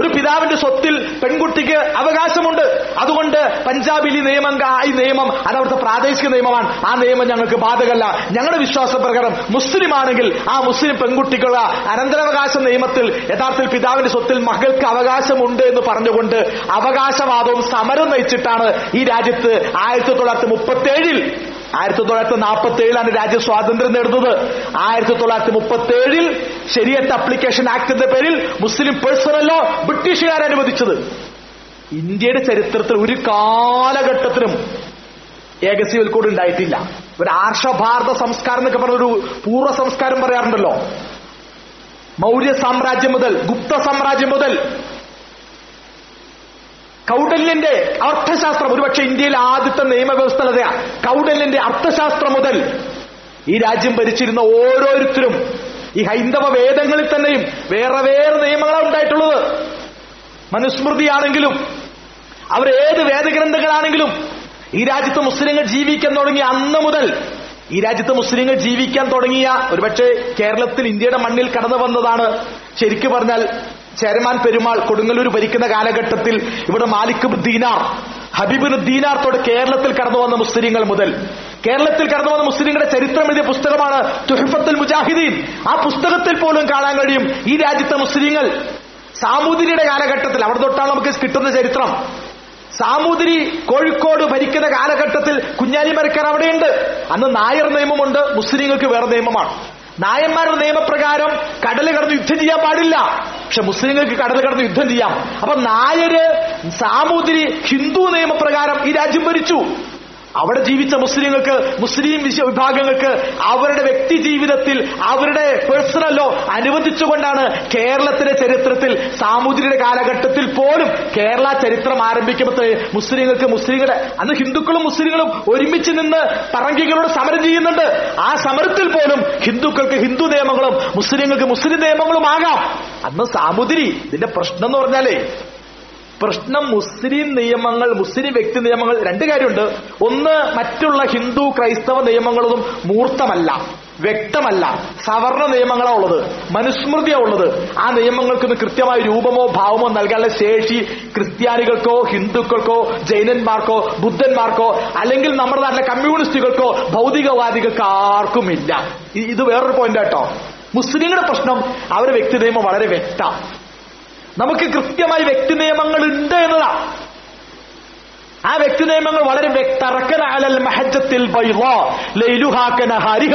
A: ഒരു പിതാവിന്റെ സ്വത്തിൽ പെൺകുട്ടിക്ക് അവകാശമുണ്ട്. അതുകൊണ്ട് പഞ്ചാബിൽ ഈ നിയമം ഈ നിയമം അത് അവിടുത്തെ പ്രാദേശിക നിയമമാണ്. ആ നിയമം ഞങ്ങൾക്ക് ബാധകല്ല ഞങ്ങളുടെ വിശ്വാസപ്രകാരം മുസ്ലിം ആണെങ്കിൽ ആ മുസ്ലിം പെൺകുട്ടിക്കുള്ള അനന്തരാവകാശ നിയമത്തിൽ യഥാർത്ഥത്തിൽ പിതാവിന്റെ സ്വത്തിൽ മകൾക്ക് അവകാശമുണ്ട് എന്ന് പറഞ്ഞുകൊണ്ട് അവകാശവാദവും സമരം നയിച്ചിട്ടാണ് ഈ രാജ്യത്ത് ആയിരത്തി തൊള്ളായിരത്തി മുപ്പത്തി ഏഴിൽ ആയിരത്തി തൊള്ളായിരത്തി നാൽപ്പത്തി ഏഴിലാണ് രാജ്യം സ്വാതന്ത്ര്യം നേടുന്നത്. ആയിരത്തി തൊള്ളായിരത്തി മുപ്പത്തി ഏഴിൽ ശരിയത്ത് അപ്ലിക്കേഷൻ ആക്ടിന്റെ പേരിൽ മുസ്ലിം പേഴ്സണൽ ലോ ബ്രിട്ടീഷുകാർ അനുവദിച്ചത്. ഇന്ത്യയുടെ ചരിത്രത്തിൽ ഒരു കാലഘട്ടത്തിലും ഏക സിവിൽ ഉണ്ടായിട്ടില്ല. ഒരു ആർഷഭാരത സംസ്കാരം എന്നൊക്കെ പറഞ്ഞൊരു പൂർവ സംസ്കാരം പറയാറുണ്ടല്ലോ. മൗര്യ സാമ്രാജ്യം മുതൽ ഗുപ്ത സാമ്രാജ്യം മുതൽ കൗഡല്യന്റെ അർത്ഥശാസ്ത്രം ഒരുപക്ഷെ ഇന്ത്യയിലെ ആദ്യത്തെ നിയമവ്യവസ്ഥ അതെയാ. കൗടല്യന്റെ അർത്ഥശാസ്ത്രം മുതൽ ഈ രാജ്യം ഭരിച്ചിരുന്ന ഓരോരുത്തരും ഈ ഹൈന്ദവ വേദങ്ങളിൽ തന്നെയും വേറെ വേറെ നിയമങ്ങളാണ് ഉണ്ടായിട്ടുള്ളത്. മനുസ്മൃതിയാണെങ്കിലും അവർ ഏത് വേദഗ്രന്ഥങ്ങളാണെങ്കിലും ഈ രാജ്യത്ത് മുസ്ലിങ്ങൾ ജീവിക്കാൻ തുടങ്ങിയ അന്ന് മുതൽ ഈ രാജ്യത്ത് മുസ്ലിങ്ങൾ ജീവിക്കാൻ തുടങ്ങിയ ഒരുപക്ഷെ കേരളത്തിൽ ഇന്ത്യയുടെ മണ്ണിൽ കടന്നു വന്നതാണ്. ശരിക്കു പറഞ്ഞാൽ ചേരമാൻ പെരുമാൾ കൊടുങ്ങല്ലൂർ ഭരിക്കുന്ന കാലഘട്ടത്തിൽ ഇവിടെ മാലിക് ദീനാർ ഹബീബിന് ദീനാർത്തോട് കേരളത്തിൽ കടന്നു വന്ന മുസ്ലിങ്ങൾ മുതൽ. കേരളത്തിൽ കടന്നു വന്ന മുസ്ലിങ്ങളുടെ ചരിത്രം എഴുതിയ പുസ്തകമാണ് തുഹഫത്തുൽ മുജാഹിദീൻ. ആ പുസ്തകത്തിൽ പോലും കാണാൻ കഴിയും ഈ രാജ്യത്തെ മുസ്ലിങ്ങൾ സാമൂതിരിയുടെ കാലഘട്ടത്തിൽ അവിടെ തൊട്ടാണ് നമുക്ക് കിട്ടുന്ന ചരിത്രം. സാമൂതിരി കോഴിക്കോട് ഭരിക്കുന്ന കാലഘട്ടത്തിൽ കുഞ്ഞാലി മരക്കാർ അവിടെയുണ്ട്. അന്ന് നായർ നിയമമുണ്ട് മുസ്ലിങ്ങൾക്ക് വേറെ നിയമമാണ്. നായന്മാരുടെ നിയമപ്രകാരം കടൽ കടന്ന് യുദ്ധം ചെയ്യാൻ പാടില്ല. പക്ഷെ മുസ്ലിങ്ങൾക്ക് കടൽ കടന്ന് യുദ്ധം ചെയ്യാം. അപ്പൊ നായര് സാമൂതിരി ഹിന്ദു നിയമപ്രകാരം ഈ രാജ്യം ഭരിച്ചു. അവിടെ ജീവിച്ച മുസ്ലിങ്ങൾക്ക് മുസ്ലിം വിഭാഗങ്ങൾക്ക് അവരുടെ വ്യക്തി ജീവിതത്തിൽ അവരുടെ പേഴ്സണൽ ലോ അനുവദിച്ചുകൊണ്ടാണ് കേരളത്തിലെ ചരിത്രത്തിൽ സാമൂതിരിയുടെ കാലഘട്ടത്തിൽ പോലും കേരള ചരിത്രം ആരംഭിക്കുമ്പോൾ മുസ്ലിങ്ങൾക്ക് മുസ്ലിങ്ങളെ അന്ന് ഹിന്ദുക്കളും മുസ്ലിങ്ങളും ഒരുമിച്ച് നിന്ന് പറങ്കികളോട് സമരം ചെയ്യുന്നുണ്ട്. ആ സമരത്തിൽ പോലും ഹിന്ദുക്കൾക്ക് ഹിന്ദു നിയമങ്ങളും മുസ്ലിങ്ങൾക്ക് മുസ്ലിം നിയമങ്ങളും ആകാം അന്ന് സാമൂതിരി ഇതിന്റെ പ്രശ്നം എന്ന് പറഞ്ഞാലേ പ്രശ്നം മുസ്ലിം നിയമങ്ങൾ മുസ്ലിം വ്യക്തി നിയമങ്ങൾ രണ്ട് കാര്യമുണ്ട്. ഒന്ന് മറ്റുള്ള ഹിന്ദു ക്രൈസ്തവ നിയമങ്ങളൊന്നും മൂർത്തമല്ല വ്യക്തമല്ല. സവർണ നിയമങ്ങളാ ഉള്ളത് മനുസ്മൃതിയാ ഉള്ളത്. ആ നിയമങ്ങൾക്കൊന്ന് കൃത്യമായ രൂപമോ ഭാവമോ നൽകാനുള്ള ശേഷി ക്രിസ്ത്യാനികൾക്കോ ഹിന്ദുക്കൾക്കോ ജൈനന്മാർക്കോ ബുദ്ധന്മാർക്കോ അല്ലെങ്കിൽ നമ്മുടെ നാട്ടിലെ കമ്മ്യൂണിസ്റ്റുകൾക്കോ ഭൗതികവാദികൾക്ക് ആർക്കുമില്ല. ഇല്ല ഇത് വേറൊരു പോയിന്റ് കേട്ടോ മുസ്ലിങ്ങളുടെ പ്രശ്നം അവരുടെ വ്യക്തി നിയമം വളരെ വ്യക്ത. നമുക്ക് കൃത്യമായി വ്യക്തി നിയമങ്ങൾ ഉണ്ട് എന്നതാ. ആ വ്യക്തി നിയമങ്ങൾ വളരെ വ്യക്തറക്കനാലൽ മഹജത്തിൽ കനഹാരിഹ.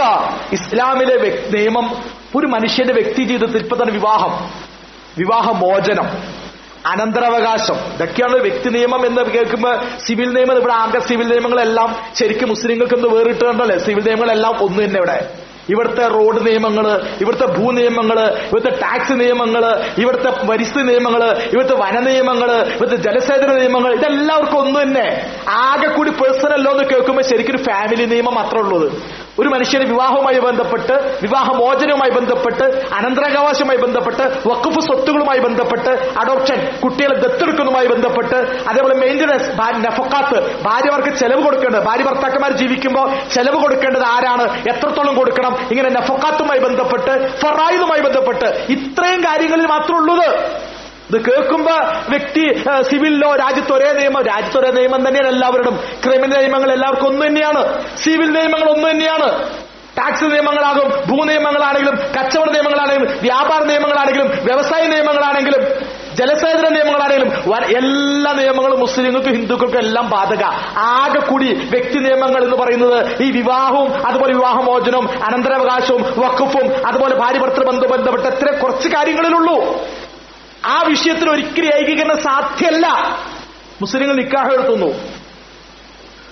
A: ഇസ്ലാമിലെ നിയമം ഒരു മനുഷ്യന്റെ വ്യക്തി ജീവിതത്തിൽ ഇപ്പൊ തന്നെ വിവാഹം. വിവാഹമോചനം. അനന്തരാവകാശം. ഇതൊക്കെയാണ് വ്യക്തി നിയമം എന്ന് കേൾക്കുമ്പോൾ സിവിൽ നിയമം ഇവിടെ ആകെ സിവിൽ നിയമങ്ങളെല്ലാം ശരിക്കും മുസ്ലിങ്ങൾക്ക് ഒന്ന് വേറിട്ടുണ്ടല്ലേ സിവിൽ നിയമങ്ങളെല്ലാം ഒന്ന് തന്നെ ഇവിടെ. ഇവിടുത്തെ റോഡ് നിയമങ്ങൾ ഇവിടുത്തെ ഭൂ നിയമങ്ങൾ ഇവിടുത്തെ ടാക്സ് നിയമങ്ങൾ ഇവിടുത്തെ പരിസ്ഥിതി നിയമങ്ങൾ ഇവിടുത്തെ വന നിയമങ്ങൾ ഇവിടുത്തെ ജലസേചന നിയമങ്ങൾ ഇതെല്ലാവർക്കും ഒന്നും തന്നെ. ആകെ കൂടി പേഴ്സണൽ ലോ എന്ന് കേൾക്കുമ്പോൾ ശരിക്കും ഒരു ഫാമിലി നിയമം മാത്രമേ ഉള്ളത് ഒരു മനുഷ്യന് വിവാഹവുമായി ബന്ധപ്പെട്ട് വിവാഹമോചനവുമായി ബന്ധപ്പെട്ട് അനന്തരാവകാശവുമായി ബന്ധപ്പെട്ട് വക്കുഫ് സ്വത്തുകളുമായി ബന്ധപ്പെട്ട് അഡോപ്ഷൻ കുട്ടികളെ ദത്തെടുക്കുന്നതുമായി ബന്ധപ്പെട്ട് അതേപോലെ മെയിന്റനൻസ് നഫക്കാത്ത് ഭാര്യമാർക്ക് ചെലവ് കൊടുക്കേണ്ടത് ഭാര്യ ഭർത്താക്കന്മാർ ജീവിക്കുമ്പോൾ ചെലവ് കൊടുക്കേണ്ടത് ആരാണ്? എത്രത്തോളം കൊടുക്കണം? ഇങ്ങനെ നഫക്കാത്തുമായി ബന്ധപ്പെട്ട് ഫറായിദുമായി ബന്ധപ്പെട്ട് ഇത്രയും കാര്യങ്ങളിൽ മാത്രമേ ഉള്ളത് ഇത് കേൾക്കുമ്പോ വ്യക്തി സിവിലിലോ രാജ്യത്ത് ഒരേ നിയമം രാജ്യത്ത് ഒരേ നിയമം തന്നെയാണ് എല്ലാവരുടെയും. ക്രിമിനൽ നിയമങ്ങൾ എല്ലാവർക്കും ഒന്ന് തന്നെയാണ്. സിവിൽ നിയമങ്ങൾ ഒന്ന് തന്നെയാണ്. ടാക്സ് നിയമങ്ങളാകും ഭൂ നിയമങ്ങളാണെങ്കിലും കച്ചവട നിയമങ്ങളാണെങ്കിലും വ്യാപാര നിയമങ്ങളാണെങ്കിലും വ്യവസായ നിയമങ്ങളാണെങ്കിലും ജലസേചന നിയമങ്ങളാണെങ്കിലും എല്ലാ നിയമങ്ങളും മുസ്ലിങ്ങൾക്കും ഹിന്ദുക്കൾക്കും എല്ലാം ബാധക. ആകെ കൂടി വ്യക്തി നിയമങ്ങൾ എന്ന് പറയുന്നത് ഈ വിവാഹവും അതുപോലെ വിവാഹമോചനവും അനന്തരാവകാശവും വക്കുഫും അതുപോലെ ഭാര്യ ഭർത്തൃ ബന്ധു ബന്ധപ്പെട്ട എത്ര കുറച്ച് കാര്യങ്ങളിലുള്ളൂ. ആ വിഷയത്തിൽ ഒരിക്കലും ഏകീകരണം സാധ്യല്ല മുസ്ലിങ്ങൾ നിക്കാഹ് എടുത്തുന്നു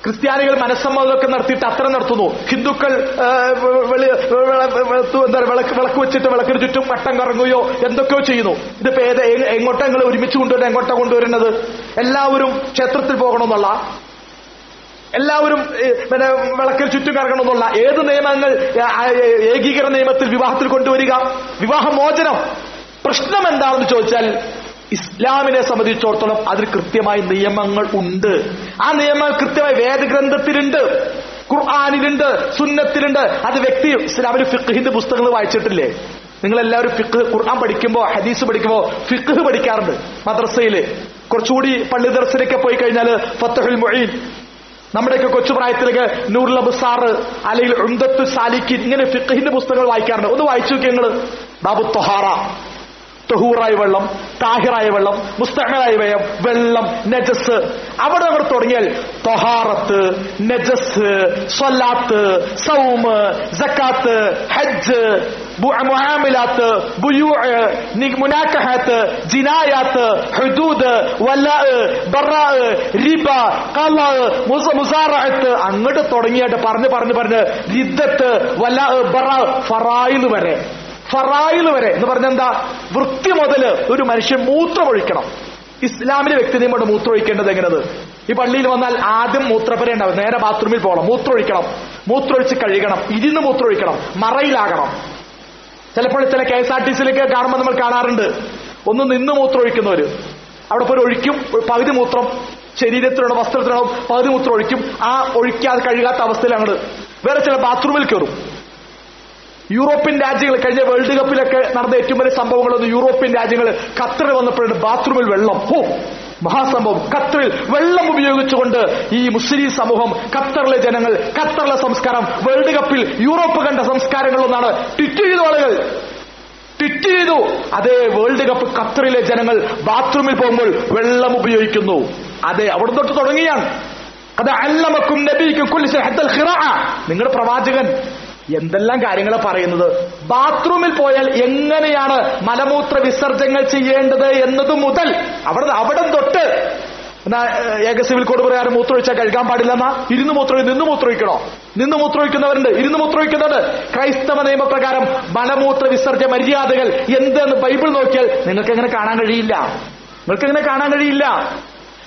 A: ക്രിസ്ത്യാനികൾ മനസ്സമ്മതമൊക്കെ നടത്തിയിട്ട് അത്ര നടത്തുന്നു. ഹിന്ദുക്കൾ വിളക്ക് വിളക്ക് വെച്ചിട്ട് വിളക്കിന് ചുറ്റും വട്ടം കറങ്ങുകയോ എന്തൊക്കെയോ ചെയ്യുന്നു. ഇതിപ്പോ ഏത് എങ്ങോട്ടെങ്ങൾ ഒരുമിച്ച് കൊണ്ടുവരുന്നത് എങ്ങോട്ടാ കൊണ്ടുവരുന്നത്? എല്ലാവരും ക്ഷേത്രത്തിൽ പോകണമെന്നുള്ള എല്ലാവരും പിന്നെ വിളക്കിൽ ചുറ്റും കറങ്ങണമെന്നുള്ള ഏത് നിയമങ്ങൾ ഏകീകരണ നിയമത്തിൽ വിവാഹത്തിൽ കൊണ്ടുവരിക? വിവാഹമോചനം. പ്രശ്നം എന്താണെന്ന് ചോദിച്ചാൽ ഇസ്ലാമിനെ സംബന്ധിച്ചിടത്തോളം അതിൽ കൃത്യമായ നിയമങ്ങൾ ഉണ്ട്. ആ നിയമങ്ങൾ കൃത്യമായി വേദഗ്രന്ഥത്തിലുണ്ട് ഖുർആാനിലുണ്ട് സുന്നത്തിലുണ്ട്. അത് വ്യക്തി ഇസ്ലാമിൽ ഫിഖ്ഹിന്റെ പുസ്തകങ്ങൾ വായിച്ചിട്ടില്ലേ? നിങ്ങൾ എല്ലാവരും ഫിഖ് ഖുർആൻ പഠിക്കുമ്പോ ഹദീസ് പഠിക്കുമ്പോ ഫിഖ് പഠിക്കാറുണ്ട് മദ്രസയിൽ. കുറച്ചുകൂടി പള്ളി ദർശനൊക്കെ പോയി കഴിഞ്ഞാൽ ഫത്തഹുൽ മൊഴീൻ നമ്മുടെയൊക്കെ കൊച്ചു പ്രായത്തിലേക്ക് നൂറുൽ അബ്സാറ് അല്ലെങ്കിൽ ഉംദത്തു സാലിക്കിൻ ഇങ്ങനെ ഫിഖിന്റെ പുസ്തകങ്ങൾ വായിക്കാറുണ്ട്. ഒന്ന് വായിച്ചു നോക്കിയ നിങ്ങൾ ബാബു തൊഹാറ തൊഹൂറായ വെള്ളം താഹിറായ വെള്ളം മുസ്തഹലായ വെള്ളം നജസ്. അവിടെ നമ്മൾ തുടങ്ങിയാൽ തൊഹാറത്ത് നജസ് സ്വലാത്ത് സൗമ് സക്കാത്ത് ഹജ്ജ് മുഹാമിലാത്ത് മുനാക്കഹാത്ത് ജിനായാത്ത് ഹുദൂദ് റിബ മുസാറത്ത് മുസ- അങ്ങോട്ട് തുടങ്ങിയിട്ട് പറഞ്ഞ് പറഞ്ഞ് പറഞ്ഞ് റിദ്ദത്ത് വല്ല ഫറായിൽ വരെ. ഫറായിൽ വരെ എന്ന് പറഞ്ഞെന്താ വൃത്തി മുതൽ ഒരു മനുഷ്യൻ മൂത്രമൊഴിക്കണം. ഇസ്ലാമിലെ വ്യക്തി നിയമോട് മൂത്രമൊഴിക്കേണ്ടത് എങ്ങനത് ഈ പള്ളിയിൽ വന്നാൽ ആദ്യം മൂത്രപ്പര ഉണ്ടാവും. നേരെ ബാത്റൂമിൽ പോകണം. മൂത്രമൊഴിക്കണം. മൂത്രമൊഴിച്ച് കഴുകണം. ഇരുന്ന് മൂത്രമൊഴിക്കണം. മറയിലാകണം. ചിലപ്പോൾ ചില കെ എസ് ആർ ടി സിയിലൊക്കെ കാണുമ്പോൾ നമ്മൾ കാണാറുണ്ട്. ഒന്ന് നിന്ന് മൂത്രം ഒഴിക്കുന്നവര് അവിടെ പോയി ഒഴിക്കും. പകുതി മൂത്രം ശരീരത്തിലുള്ള വസ്ത്രത്തിലുള്ള പകുതി മൂത്രം ഒഴിക്കും. ആ ഒഴിക്കാതെ കഴുകാത്ത അവസ്ഥയിലാണ്. വേറെ ചില ബാത്റൂമിൽ കയറും. യൂറോപ്യൻ രാജ്യങ്ങൾ കഴിഞ്ഞ വേൾഡ് കപ്പിലൊക്കെ നടന്ന ഏറ്റവും വലിയ സംഭവങ്ങളൊന്നും യൂറോപ്യൻ രാജ്യങ്ങൾ ഖത്തറിൽ വന്നപ്പോഴാണ് ബാത്റൂമിൽ വെള്ളം. ഹോ മഹാസംഭവം. ഖത്തറിൽ വെള്ളം ഉപയോഗിച്ചുകൊണ്ട് ഈ മുസ്ലിം സമൂഹം ഖത്തറിലെ ജനങ്ങൾ ഖത്തറിലെ സംസ്കാരം വേൾഡ് കപ്പിൽ യൂറോപ്പ് കണ്ട സംസ്കാരങ്ങളൊന്നാണ് ട്വിറ്റ് ചെയ്ത ആളുകൾ. ട്വിറ്റ് ചെയ്തു. അതേ വേൾഡ് കപ്പ് ഖത്തറിലെ ജനങ്ങൾ ബാത്റൂമിൽ പോകുമ്പോൾ വെള്ളം ഉപയോഗിക്കുന്നു. അതെ അവിടെ തൊട്ട് തുടങ്ങിയാണ്. അത് അല്ലമക്കും നബിക്കും നിങ്ങളുടെ പ്രവാചകൻ എന്തെല്ലാം കാര്യങ്ങൾ പറയുന്നത്? ബാത്റൂമിൽ പോയാൽ എങ്ങനെയാണ് മലമൂത്ര വിസർജനങ്ങൾ ചെയ്യേണ്ടത് എന്നത് മുതൽ അവിടെ അവിടെ തൊട്ട് എന്നാ ഏക സിവിൽ കോഡ് പ്രകാരം മൂത്രമൊഴിച്ചാൽ കഴുകാൻ പാടില്ലെന്നാ? ഇരുന്ന് മൂത്രം നിന്ന് മൂത്രമൊഴിക്കണോ നിന്ന് മൂത്രമൊഴിക്കുന്നവരുണ്ട് ഇരുന്ന് മൂത്രമൊഴിക്കുന്നുണ്ട് ക്രൈസ്തവ നിയമപ്രകാരം മലമൂത്ര വിസർജ മര്യാദകൾ എന്തെന്ന് ബൈബിൾ നോക്കിയാൽ നിങ്ങൾക്ക് എങ്ങനെ കാണാൻ കഴിയില്ല? നിങ്ങൾക്ക് എങ്ങനെ കാണാൻ കഴിയില്ല?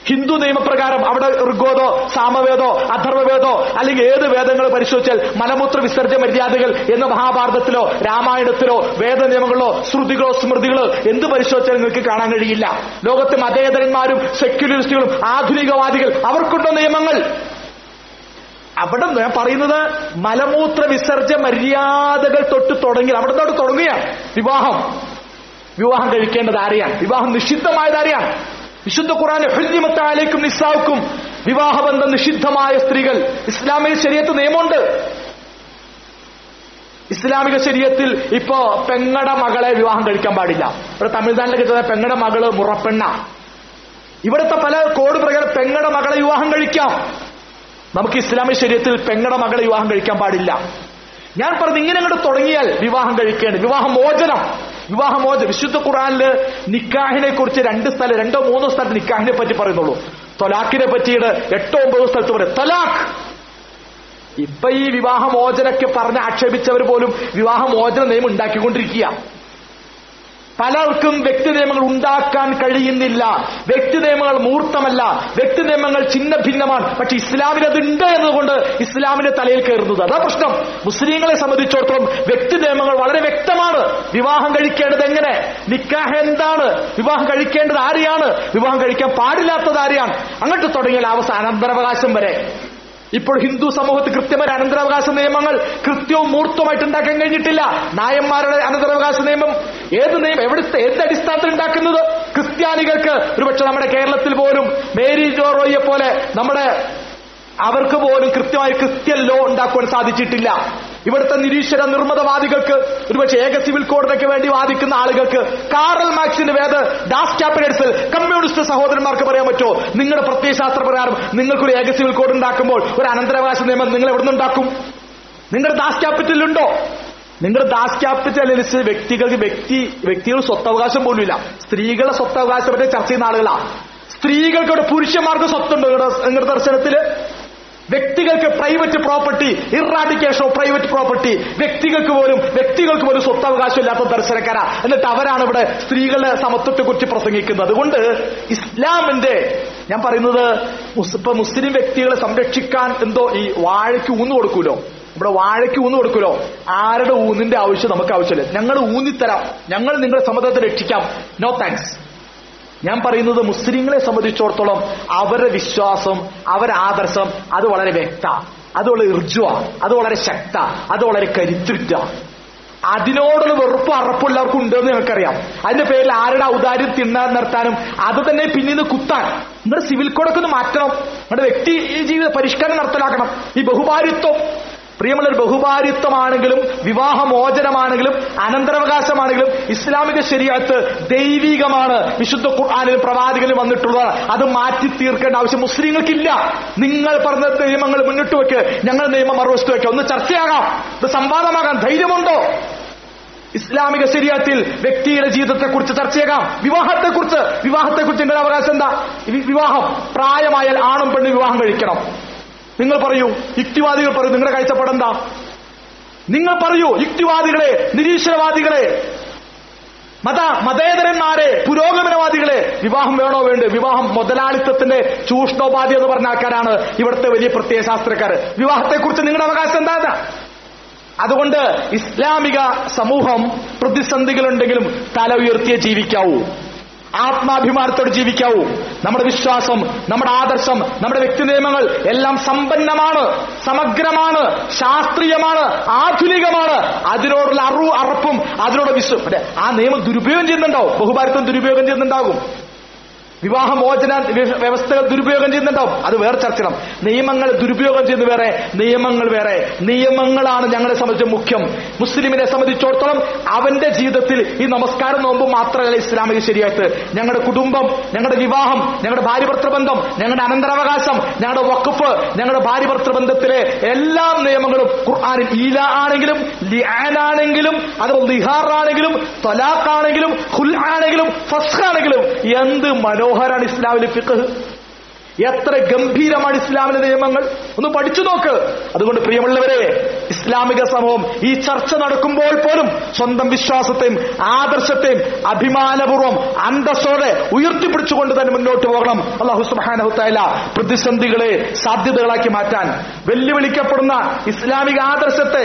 A: ഹിന്ദു നിയമപ്രകാരം അവിടെ ഋഗ്വേദോ സാമവേദോ അഥർവവേദോ അല്ലെങ്കിൽ ഏത് വേദങ്ങൾ പരിശോധിച്ചാൽ മലമൂത്ര വിസർജ മര്യാദകൾ എന്ന മഹാഭാരതത്തിലോ രാമായണത്തിലോ വേദ നിയമങ്ങളിലോ ശ്രുതികളോ സ്മൃതികളോ എന്ത് പരിശോധിച്ചാൽ നിങ്ങൾക്ക് കാണാൻ കഴിയില്ല. ലോകത്തെ മതേതരന്മാരും സെക്യുലറിസ്റ്റുകളും ആധുനികവാദികൾ അവർക്കുണ്ടോ നിയമങ്ങൾ? അവിടെ ഞാൻ പറയുന്നത് മലമൂത്ര വിസർജ മര്യാദകൾ തൊട്ട് തുടങ്ങി അവിടെ തൊട്ട് തുടങ്ങുകയാണ്. വിവാഹം. വിവാഹം കഴിക്കേണ്ടത് ആരെയാണ്? വിവാഹം നിഷിദ്ധമായത് ആരെയാണ്? വിശുദ്ധ ഖുറാൻ ഹൃദ്യമത്താലേക്കും നിസ്സാവുക്കും വിവാഹബന്ധം നിഷിദ്ധമായ സ്ത്രീകൾ. ഇസ്ലാമിക ശരീരത്ത് നിയമമുണ്ട്. ഇസ്ലാമിക ശരീരത്തിൽ ഇപ്പോ പെങ്ങട മകളെ വിവാഹം കഴിക്കാൻ പാടില്ല. ഇവിടെ തമിഴ്നാട്ടിൽ കിട്ടുന്ന പെങ്ങട മകൾ മുറപ്പെണ്ണ. ഇവിടുത്തെ പല കോഡ് പ്രകാരം പെങ്ങട മകളെ വിവാഹം കഴിക്കാം. നമുക്ക് ഇസ്ലാമിക ശരീരത്തിൽ പെങ്ങട മകളെ വിവാഹം കഴിക്കാൻ പാടില്ല. ഞാൻ പറഞ്ഞു ഇങ്ങനെ അങ്ങോട്ട് തുടങ്ങിയാൽ വിവാഹം കഴിക്കേണ്ടത് വിവാഹമോചനം. വിവാഹമോചനം. വിശുദ്ധ ഖുറാനിൽ നിക്കാഹിനെ കുറിച്ച് രണ്ട് സ്ഥലം രണ്ടോ മൂന്നോ സ്ഥലത്ത് നിക്കാഹിനെ പറ്റി പറയുന്നുള്ളൂ. തൊലാഖിനെ പറ്റിയിട്ട് എട്ടോ ഒമ്പതോ സ്ഥലത്ത് പറയും. തൊലാഖ്! ഇപ്പൊ ഈ വിവാഹമോചനൊക്കെ പറഞ്ഞ് ആക്ഷേപിച്ചവർ പോലും വിവാഹമോചന നിയമം ഉണ്ടാക്കിക്കൊണ്ടിരിക്കുക പലർക്കും വ്യക്തി നിയമങ്ങൾ ഉണ്ടാക്കാൻ കഴിയുന്നില്ല. വ്യക്തി നിയമങ്ങൾ മൂർത്തമല്ല. വ്യക്തി നിയമങ്ങൾ ചിഹ്ന ഭിന്നമാണ് പക്ഷെ ഇസ്ലാമിന് അതുണ്ട് എന്നതുകൊണ്ട് ഇസ്ലാമിന്റെ തലയിൽ കയറുന്നത്. അതാ പ്രശ്നം. മുസ്ലിങ്ങളെ സംബന്ധിച്ചിടത്തോളം വ്യക്തി നിയമങ്ങൾ വളരെ വ്യക്തമാണ്. വിവാഹം കഴിക്കേണ്ടത് എങ്ങനെ? നിക്കാഹ് എന്താണ്? വിവാഹം കഴിക്കേണ്ടത് ആരെയാണ്? വിവാഹം കഴിക്കാൻ പാടില്ലാത്തത് ആരെയാണ്? അങ്ങോട്ട് തുടങ്ങിയാൽ അവസാന അനന്തരാവകാശം വരെ. ഇപ്പോൾ ഹിന്ദു സമൂഹത്തിൽ കൃത്യമായ അനന്തരാവകാശ നിയമങ്ങൾ കൃത്യവും മൂർത്തമായിട്ട് ഉണ്ടാക്കാൻ കഴിഞ്ഞിട്ടില്ല. നായന്മാരുടെ അനന്തരാവകാശ നിയമം ഏത് നിയമം എവിടുത്തെ ഏത് അടിസ്ഥാനത്തിൽ ഉണ്ടാക്കുന്നത്? ക്രിസ്ത്യാനികൾക്ക്. ഒരുപക്ഷെ നമ്മുടെ കേരളത്തിൽ പോലും മേരി ജോറോയെ പോലെ നമ്മുടെ അവർക്ക് പോലും കൃത്യമായി ക്രിസ്ത്യൻ ലോ ഉണ്ടാക്കുവാൻ സാധിച്ചിട്ടില്ല. ഇവിടുത്തെ നിരീശ്വര നിർമ്മതവാദികൾക്ക് ഒരുപക്ഷെ ഏക സിവിൽ കോഡിനൊക്കെ വേണ്ടി വാദിക്കുന്ന ആളുകൾക്ക് കാറൽ മാക്സിന്റെ വേദ ഡാസ് ക്യാപിറ്റൽസിൽ കമ്മ്യൂണിസ്റ്റ് സഹോദരന്മാർക്ക് പറയാൻ പറ്റുമോ? നിങ്ങളുടെ പ്രത്യയശാസ്ത്ര പ്രകാരം നിങ്ങൾക്കൊരു ഏക സിവിൽ കോഡ് ഉണ്ടാക്കുമ്പോൾ ഒരു അനന്തരാവകാശ നിയമം നിങ്ങൾ എവിടെ നിന്നുണ്ടാക്കും നിങ്ങളുടെ ദാസ് ക്യാപിറ്റലിലുണ്ടോ? നിങ്ങളുടെ ദാസ് ക്യാപിറ്റൽ അനുസരിച്ച് വ്യക്തികൾക്ക് വ്യക്തി വ്യക്തികൾ സ്വത്തവകാശം പോലും ഇല്ല സ്ത്രീകളെ സ്വത്തവകാശം പറ്റി ചർച്ച ചെയ്യുന്ന ആളുകളാണ് സ്ത്രീകൾക്ക് പുരുഷന്മാർക്ക് സ്വത്തുണ്ടോ? നിങ്ങളുടെ ദർശനത്തിൽ? വ്യക്തികൾക്ക് private property eradication of private property വ്യക്തികൾക്ക് പോലും വ്യക്തികൾക്ക് പോലും സ്വത്തവകാശം ഇല്ലാത്ത ദർശനക്കാരാ. എന്നിട്ട് അവരാണ് ഇവിടെ സ്ത്രീകളുടെ സമത്വത്തെക്കുറിച്ച് പ്രസംഗിക്കുന്നത്. അതുകൊണ്ട് ഇസ്ലാമിന്റെ ഞാൻ പറയുന്നത് ഇപ്പൊ മുസ്ലിം വ്യക്തികളെ സംരക്ഷിക്കാൻ എന്തോ ഈ വാഴയ്ക്ക് ഊന്നു കൊടുക്കൂലോ? ഇവിടെ വാഴയ്ക്ക് ഊന്നു കൊടുക്കൂലോ? ആരുടെ ഊന്നിന്റെ ആവശ്യം നമുക്ക് ആവശ്യമില്ല. ഞങ്ങൾ ഊന്നിത്തരാം. ഞങ്ങൾ നിങ്ങളുടെ സമ്മതത്തെ രക്ഷിക്കാം. നോ താങ്ക്സ് ഞാൻ പറയുന്നത് മുസ്ലിങ്ങളെ സംബന്ധിച്ചിടത്തോളം അവരുടെ വിശ്വാസം അവരുടെ ആദർശം അത് വളരെ വ്യക്ത. അത് വളരെ ഇർജുവ അത് വളരെ ശക്ത അത് വളരെ കരുത്തുറ്റ. അതിനോടുള്ള വെറുപ്പ് അറപ്പുള്ളവർക്കും ഉണ്ടെന്ന് നിങ്ങൾക്കറിയാം. അതിന്റെ പേരിൽ ആരുടെ ഔദാര്യം തിന്നാൻ നിർത്താനും അത് തന്നെ പിന്നീട് കുത്താൻ. നിങ്ങളുടെ സിവിൽ കോഡൊക്കെ ഒന്ന് മാറ്റണം. നിങ്ങളുടെ വ്യക്തി ജീവിത പരിഷ്കരണം നടത്തലാക്കണം. ഈ ബഹുഭാരിത്വം പ്രിയമുള്ള ബഹുഭാരിത്വമാണെങ്കിലും വിവാഹമോചനമാണെങ്കിലും അനന്തരാവകാശമാണെങ്കിലും ഇസ്ലാമിക ശരിയത്ത് ദൈവികമാണ് വിശുദ്ധ ഖുർആാനിലും പ്രവാദികളിലും വന്നിട്ടുള്ളത്. അത് മാറ്റി തീർക്കേണ്ട ആവശ്യം മുസ്ലിങ്ങൾക്കില്ല. നിങ്ങൾ പറഞ്ഞ നിയമങ്ങൾ മുന്നിട്ട് വെക്ക്. ഞങ്ങൾ നിയമം മറുവശത്ത് വെക്കുക ഒന്ന് ചർച്ചയാകാം. ഇത് സംവാദമാകാം. ധൈര്യമുണ്ടോ? ഇസ്ലാമിക ശരീരത്തിൽ വ്യക്തിയുടെ ജീവിതത്തെക്കുറിച്ച് ചർച്ചയാകാം. വിവാഹത്തെക്കുറിച്ച്. വിവാഹത്തെക്കുറിച്ച് നിങ്ങളുടെ അവകാശം എന്താ? വിവാഹം പ്രായമായാൽ ആണും പെണ്ണും വിവാഹം കഴിക്കണം. നിങ്ങൾ പറയൂ യുക്തിവാദികൾ പറയൂ നിങ്ങളുടെ കാഴ്ചപ്പാട് എന്താ? നിങ്ങൾ പറയൂ യുക്തിവാദികളെ നിരീശ്വരവാദികളെ മത മതേതരന്മാരെ പുരോഗമനവാദികളെ വിവാഹം വേണോ വേണ്ട? വിവാഹം മുതലാളിത്തത്തിന്റെ ചൂഷണോപാധി എന്ന് പറഞ്ഞ ആൾക്കാരാണ് ഇവിടുത്തെ വലിയ പ്രത്യയ ശാസ്ത്രക്കാർ വിവാഹത്തെക്കുറിച്ച് നിങ്ങളുടെ അവകാശം എന്താ? അതുകൊണ്ട് ഇസ്ലാമിക സമൂഹം പ്രതിസന്ധികളുണ്ടെങ്കിലും തല ഉയർത്തിയേ ജീവിക്കാവൂ. ആത്മാഭിമാനത്തോടെ ജീവിക്കാവൂ. നമ്മുടെ വിശ്വാസം നമ്മുടെ ആദർശം നമ്മുടെ വ്യക്തി നിയമങ്ങൾ എല്ലാം സമ്പന്നമാണ് സമഗ്രമാണ് ശാസ്ത്രീയമാണ് ആധുനികമാണ്. അതിനോടുള്ള അറിവ് അറപ്പും അതിനോട് വിശ്വ ആ നിയമം ദുരുപയോഗം ചെയ്യുന്നുണ്ടാവും. ബഹുഭാരത്വം ദുരുപയോഗം ചെയ്യുന്നുണ്ടാകും. വിവാഹമോചന വ്യ- വ്യവസ്ഥകൾ ദുരുപയോഗം ചെയ്യുന്നുണ്ടാവും. അത് വേറെ ചർച്ച ചെയ്യണം നിയമങ്ങൾ ദുരുപയോഗം ചെയ്യുന്ന വേറെ നിയമങ്ങൾ വേറെ. നിയമങ്ങളാണ് ഞങ്ങളെ സംബന്ധിച്ച് മുഖ്യം. മുസ്ലിമിനെ സംബന്ധിച്ചിടത്തോളം അവന്റെ ജീവിതത്തിൽ ഈ നമസ്കാരം നോമ്പ് മാത്രമല്ല ഇസ്ലാമിക ശരിയായിട്ട്. ഞങ്ങളുടെ കുടുംബം ഞങ്ങളുടെ വിവാഹം ഞങ്ങളുടെ ഭാര്യഭർത്തൃ ബന്ധം ഞങ്ങളുടെ അനന്തരാവകാശം ഞങ്ങളുടെ വഖഫ് ഞങ്ങളുടെ ഭാര്യഭർത്തൃ ബന്ധത്തിലെ എല്ലാ നിയമങ്ങളും ഖുർആാനിൽ ഈല ആണെങ്കിലും ലിആൻ ആണെങ്കിലും അത് ലിഹാർ ആണെങ്കിലും തൊലാഖ് ആണെങ്കിലും ഹുൽ ആണെങ്കിലും ഫസ്ഖ് ആണെങ്കിലും എന്ത് മനോഹരാണ് ഇസ്ലാമിലെ ഫിഖ്. എത്ര ഗംഭീരമാണ് ഇസ്ലാമിലെ നിയമങ്ങൾ. ഒന്ന് പഠിച്ചു നോക്ക്. അതുകൊണ്ട് പ്രിയമുള്ളവരെ ഇസ്ലാമിക സമൂഹം ഈ ചർച്ച നടക്കുമ്പോൾ പോലും സ്വന്തം വിശ്വാസത്തെയും ആദർശത്തെയും അഭിമാനപൂർവം അന്തസ്സോടെ ഉയർത്തിപ്പിടിച്ചുകൊണ്ട് തന്നെ മുന്നോട്ട് പോകണം. അള്ളാഹു സുബാനഹുത്തായ പ്രതിസന്ധികളെ സാധ്യതകളാക്കി മാറ്റാൻ വെല്ലുവിളിക്കപ്പെടുന്ന ഇസ്ലാമിക ആദർശത്തെ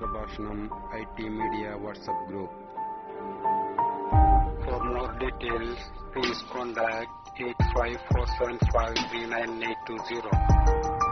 B: പ്രഭാഷണം I T media group.
C: For more details, please contact 854753980.